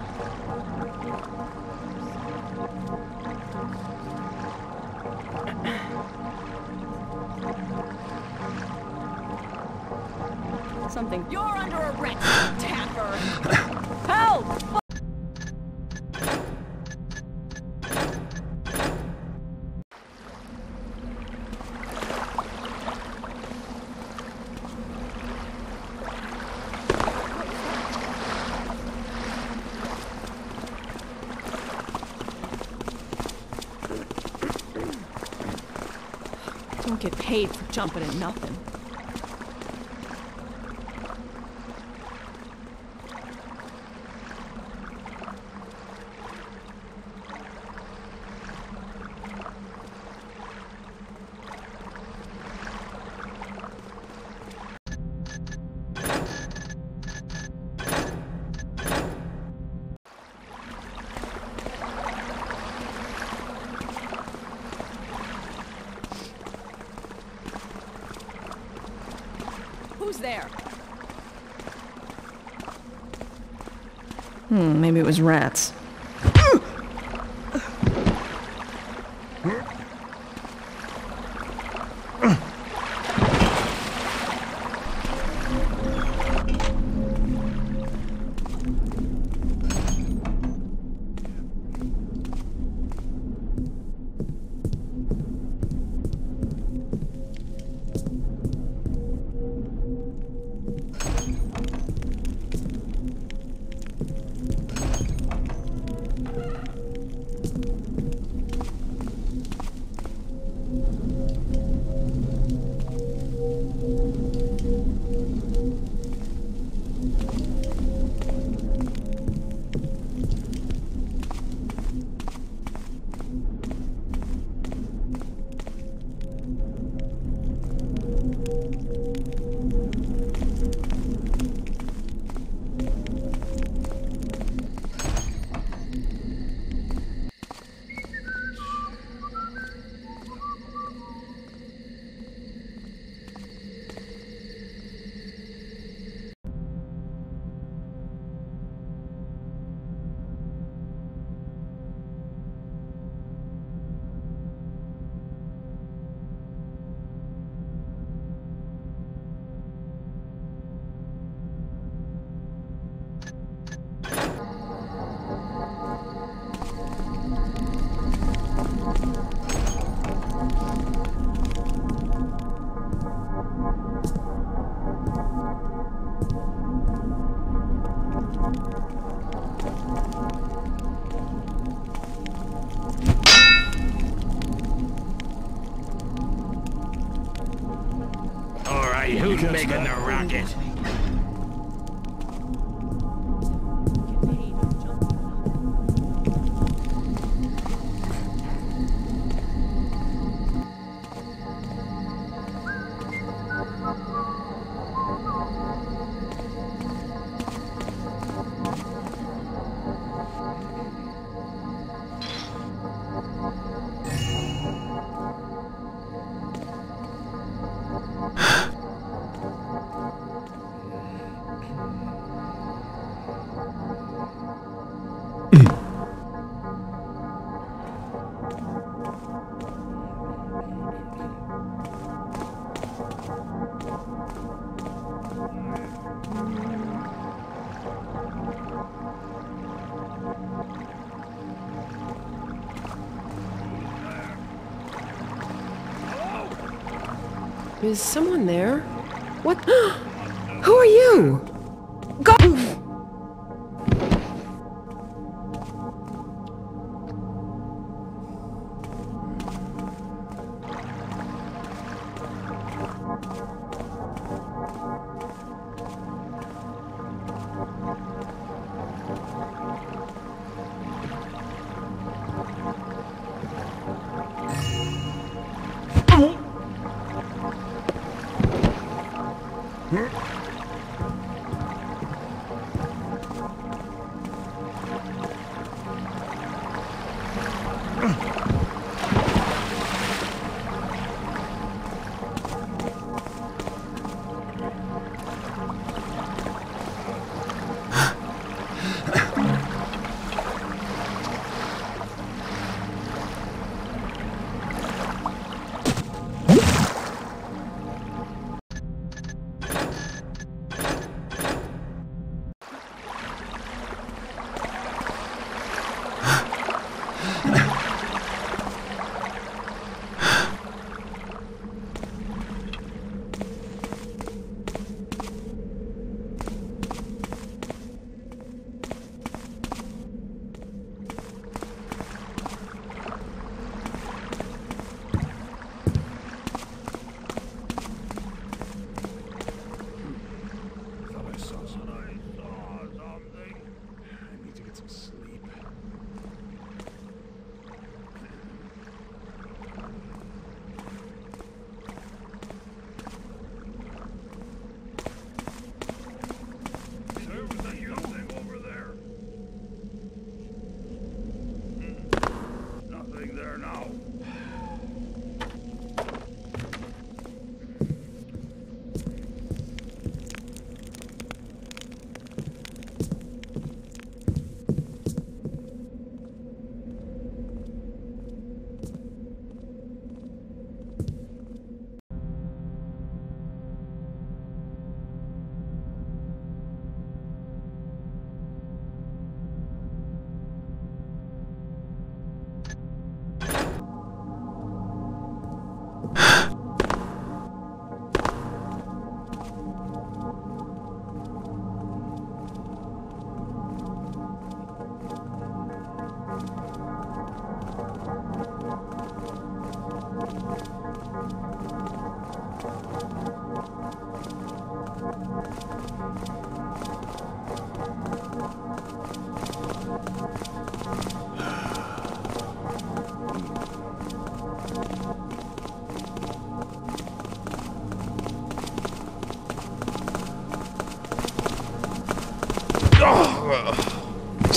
Get paid for jumping at nothing. Maybe it was rats. Big enough. Is someone there? Hmm?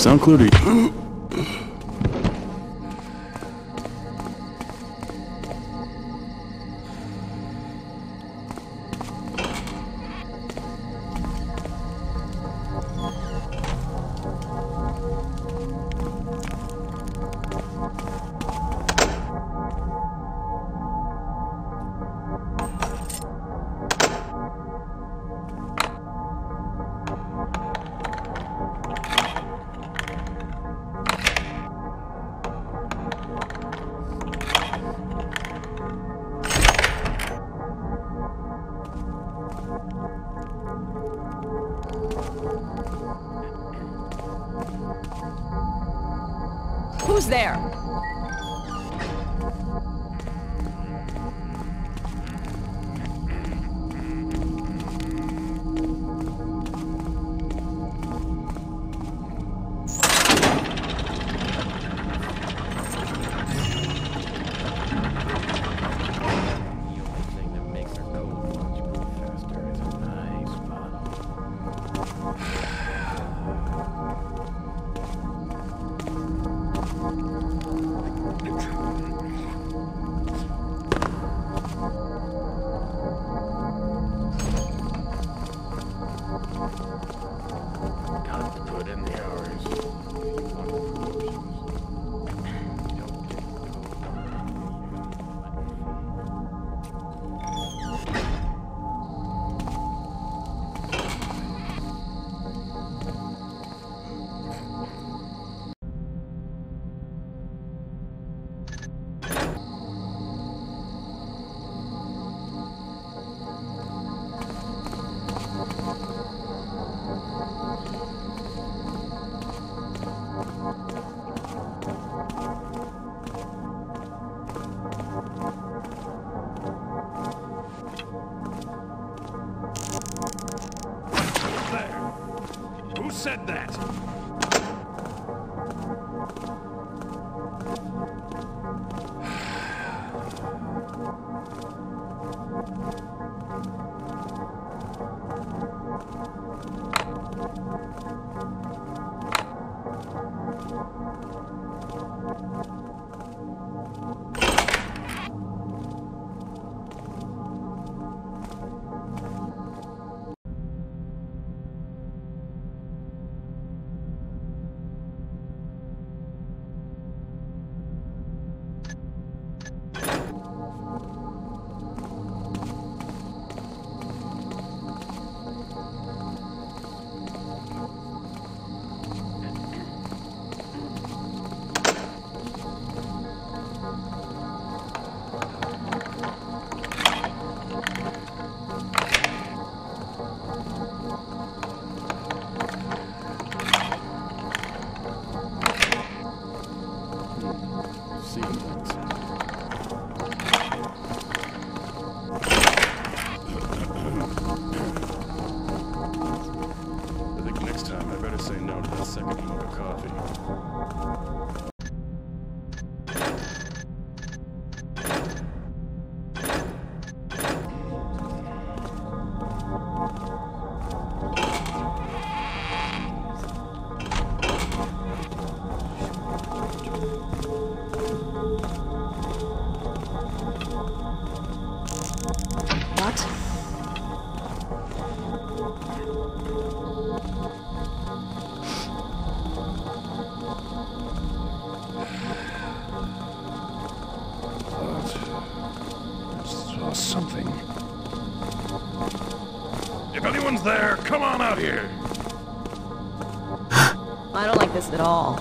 サンクル類 said that? this at all.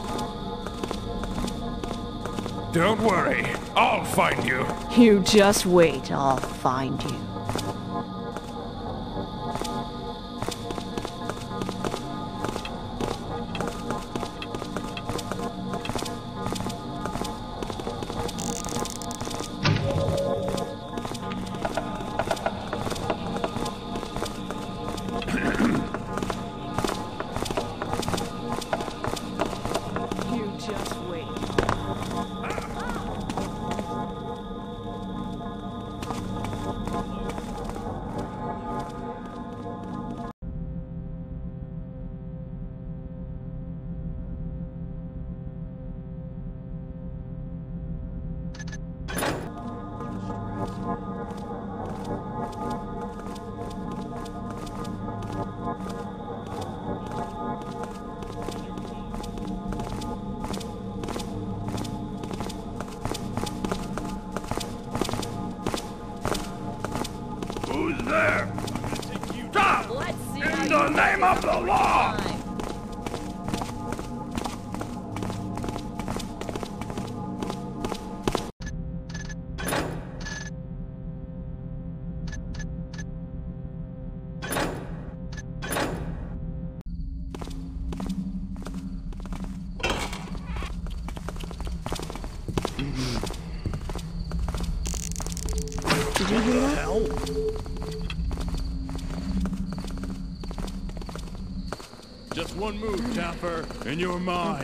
Don't worry, I'll find you. You just wait, I'll find you. In your mind.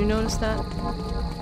you notice that?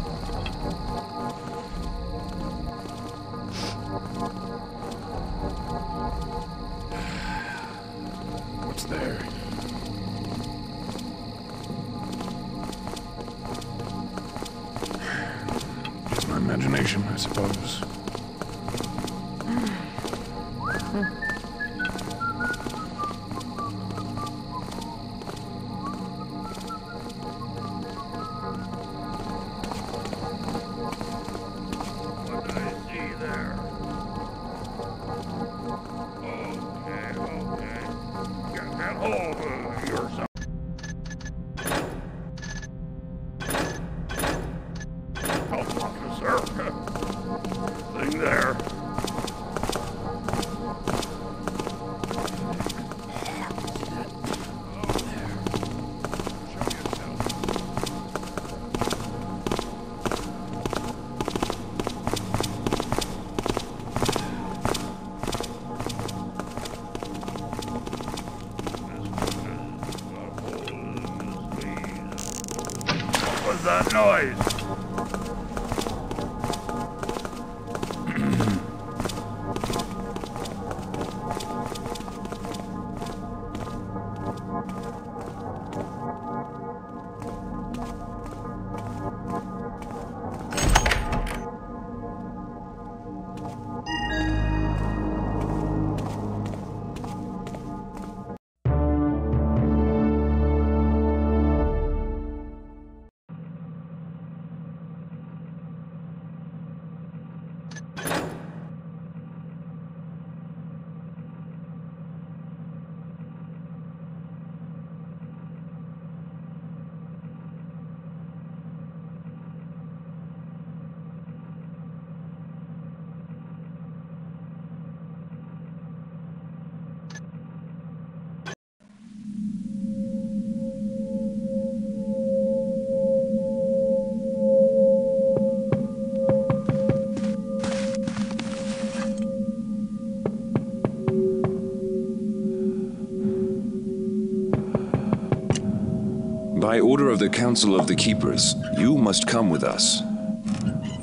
By order of the Council of the Keepers, you must come with us.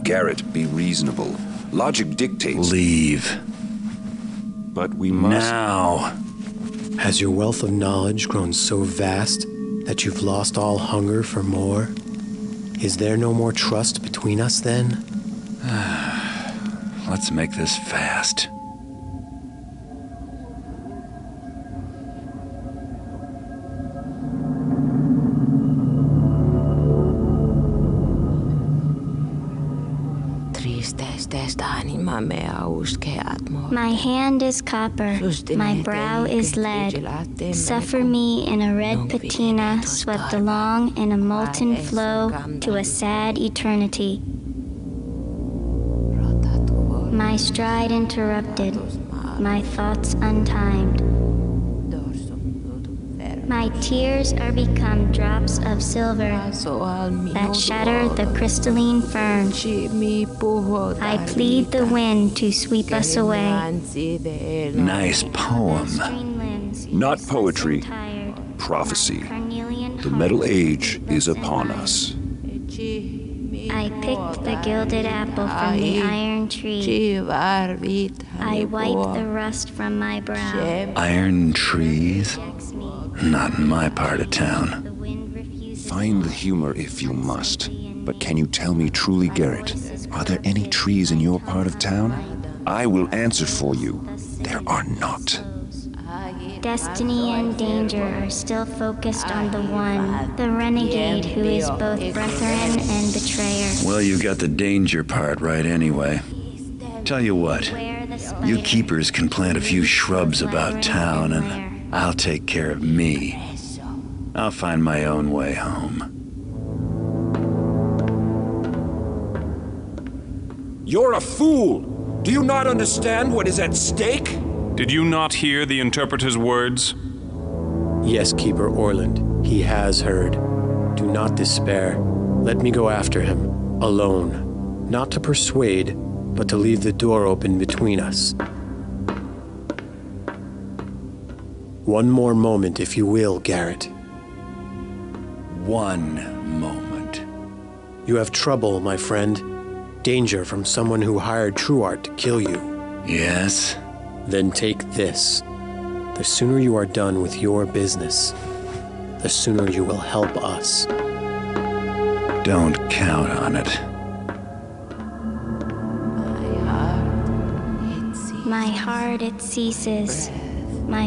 Garrett, be reasonable. Logic dictates. Leave. But we must. Now. Has your wealth of knowledge grown so vast that you've lost all hunger for more? Is there no more trust between us then? Let's make this fast. Copper, my brow is lead. Suffer me in a red patina swept along in a molten flow to a sad eternity. My stride interrupted, my thoughts untimed. My tears are become drops of silver that shatter the crystalline fern. I plead the wind to sweep us away. Nice poem. Not poetry, prophecy. The Metal Age is upon us. I picked the gilded apple from the iron tree. I wipe the rust from my brow. Iron trees? Not in my part of town. Find the humor if you must. But can you tell me truly, Garrett, are there any trees in your part of town? I will answer for you. There are not. Destiny and danger are still focused on the one, the renegade who is both brethren and betrayer. Well, you got the danger part right anyway. Tell you what, you keepers can plant a few shrubs about town and I'll take care of me. I'll find my own way home. You're a fool! Do you not understand what is at stake? Did you not hear the interpreter's words? Yes, Keeper Orland, he has heard. Do not despair. Let me go after him, alone. Not to persuade, but to leave the door open between us. One more moment, if you will, Garrett. One moment. You have trouble, my friend. Danger from someone who hired Truart to kill you. Yes? Then take this. The sooner you are done with your business, the sooner you will help us. Don't count on it. My heart, it ceases. My heart, it ceases.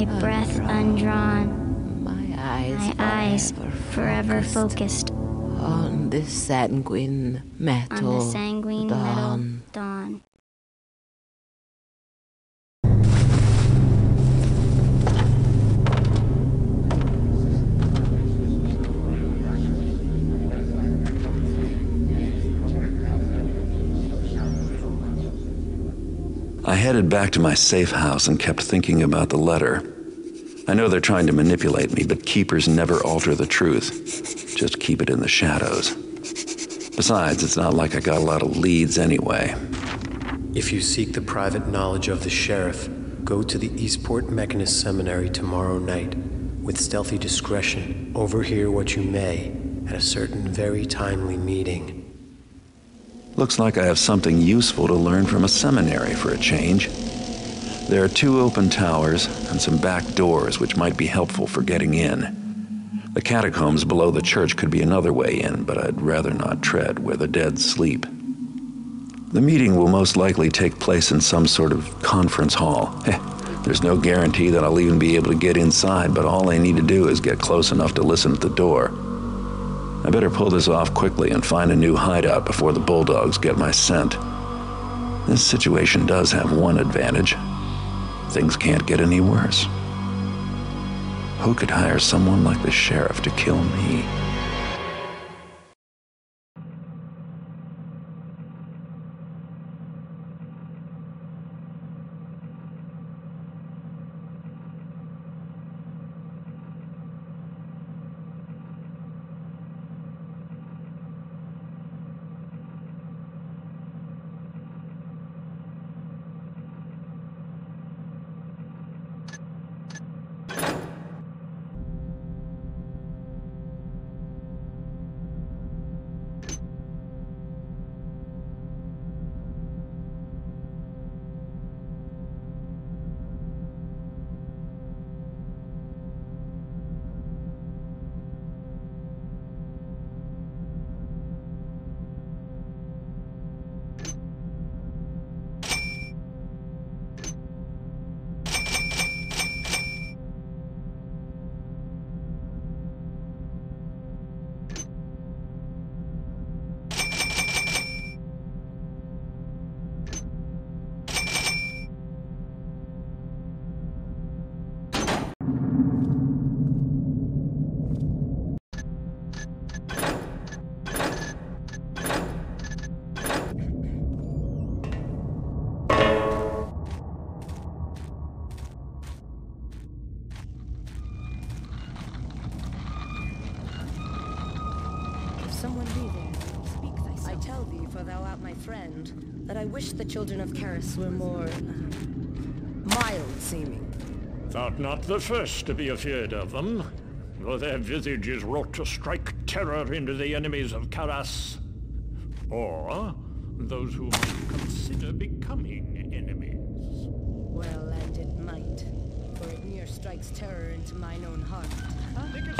Uh, breath undrawn, my eyes, my eyes forever forever focused on the sanguine on the sanguine dawn. metal dawn. I headed back to my safe house and kept thinking about the letter. I know they're trying to manipulate me, but keepers never alter the truth. Just keep it in the shadows. Besides, it's not like I got a lot of leads anyway. If you seek the private knowledge of the sheriff, go to the Eastport Mechanist Seminary tomorrow night. With stealthy discretion, overhear what you may at a certain very timely meeting. Looks like I have something useful to learn from a seminary for a change. There are two open towers and some back doors which might be helpful for getting in. The catacombs below the church could be another way in, but I'd rather not tread where the dead sleep. The meeting will most likely take place in some sort of conference hall. Heh, There's no guarantee that I'll even be able to get inside, but all I need to do is get close enough to listen at the door. I better pull this off quickly and find a new hideout before the bulldogs get my scent. This situation does have one advantage. Things can't get any worse. Who could hire someone like the sheriff to kill me? The first to be afeard of them, though their visage is wrought to strike terror into the enemies of Karras, or those who might consider becoming enemies. Well, and it might, for it near strikes terror into mine own heart. Mine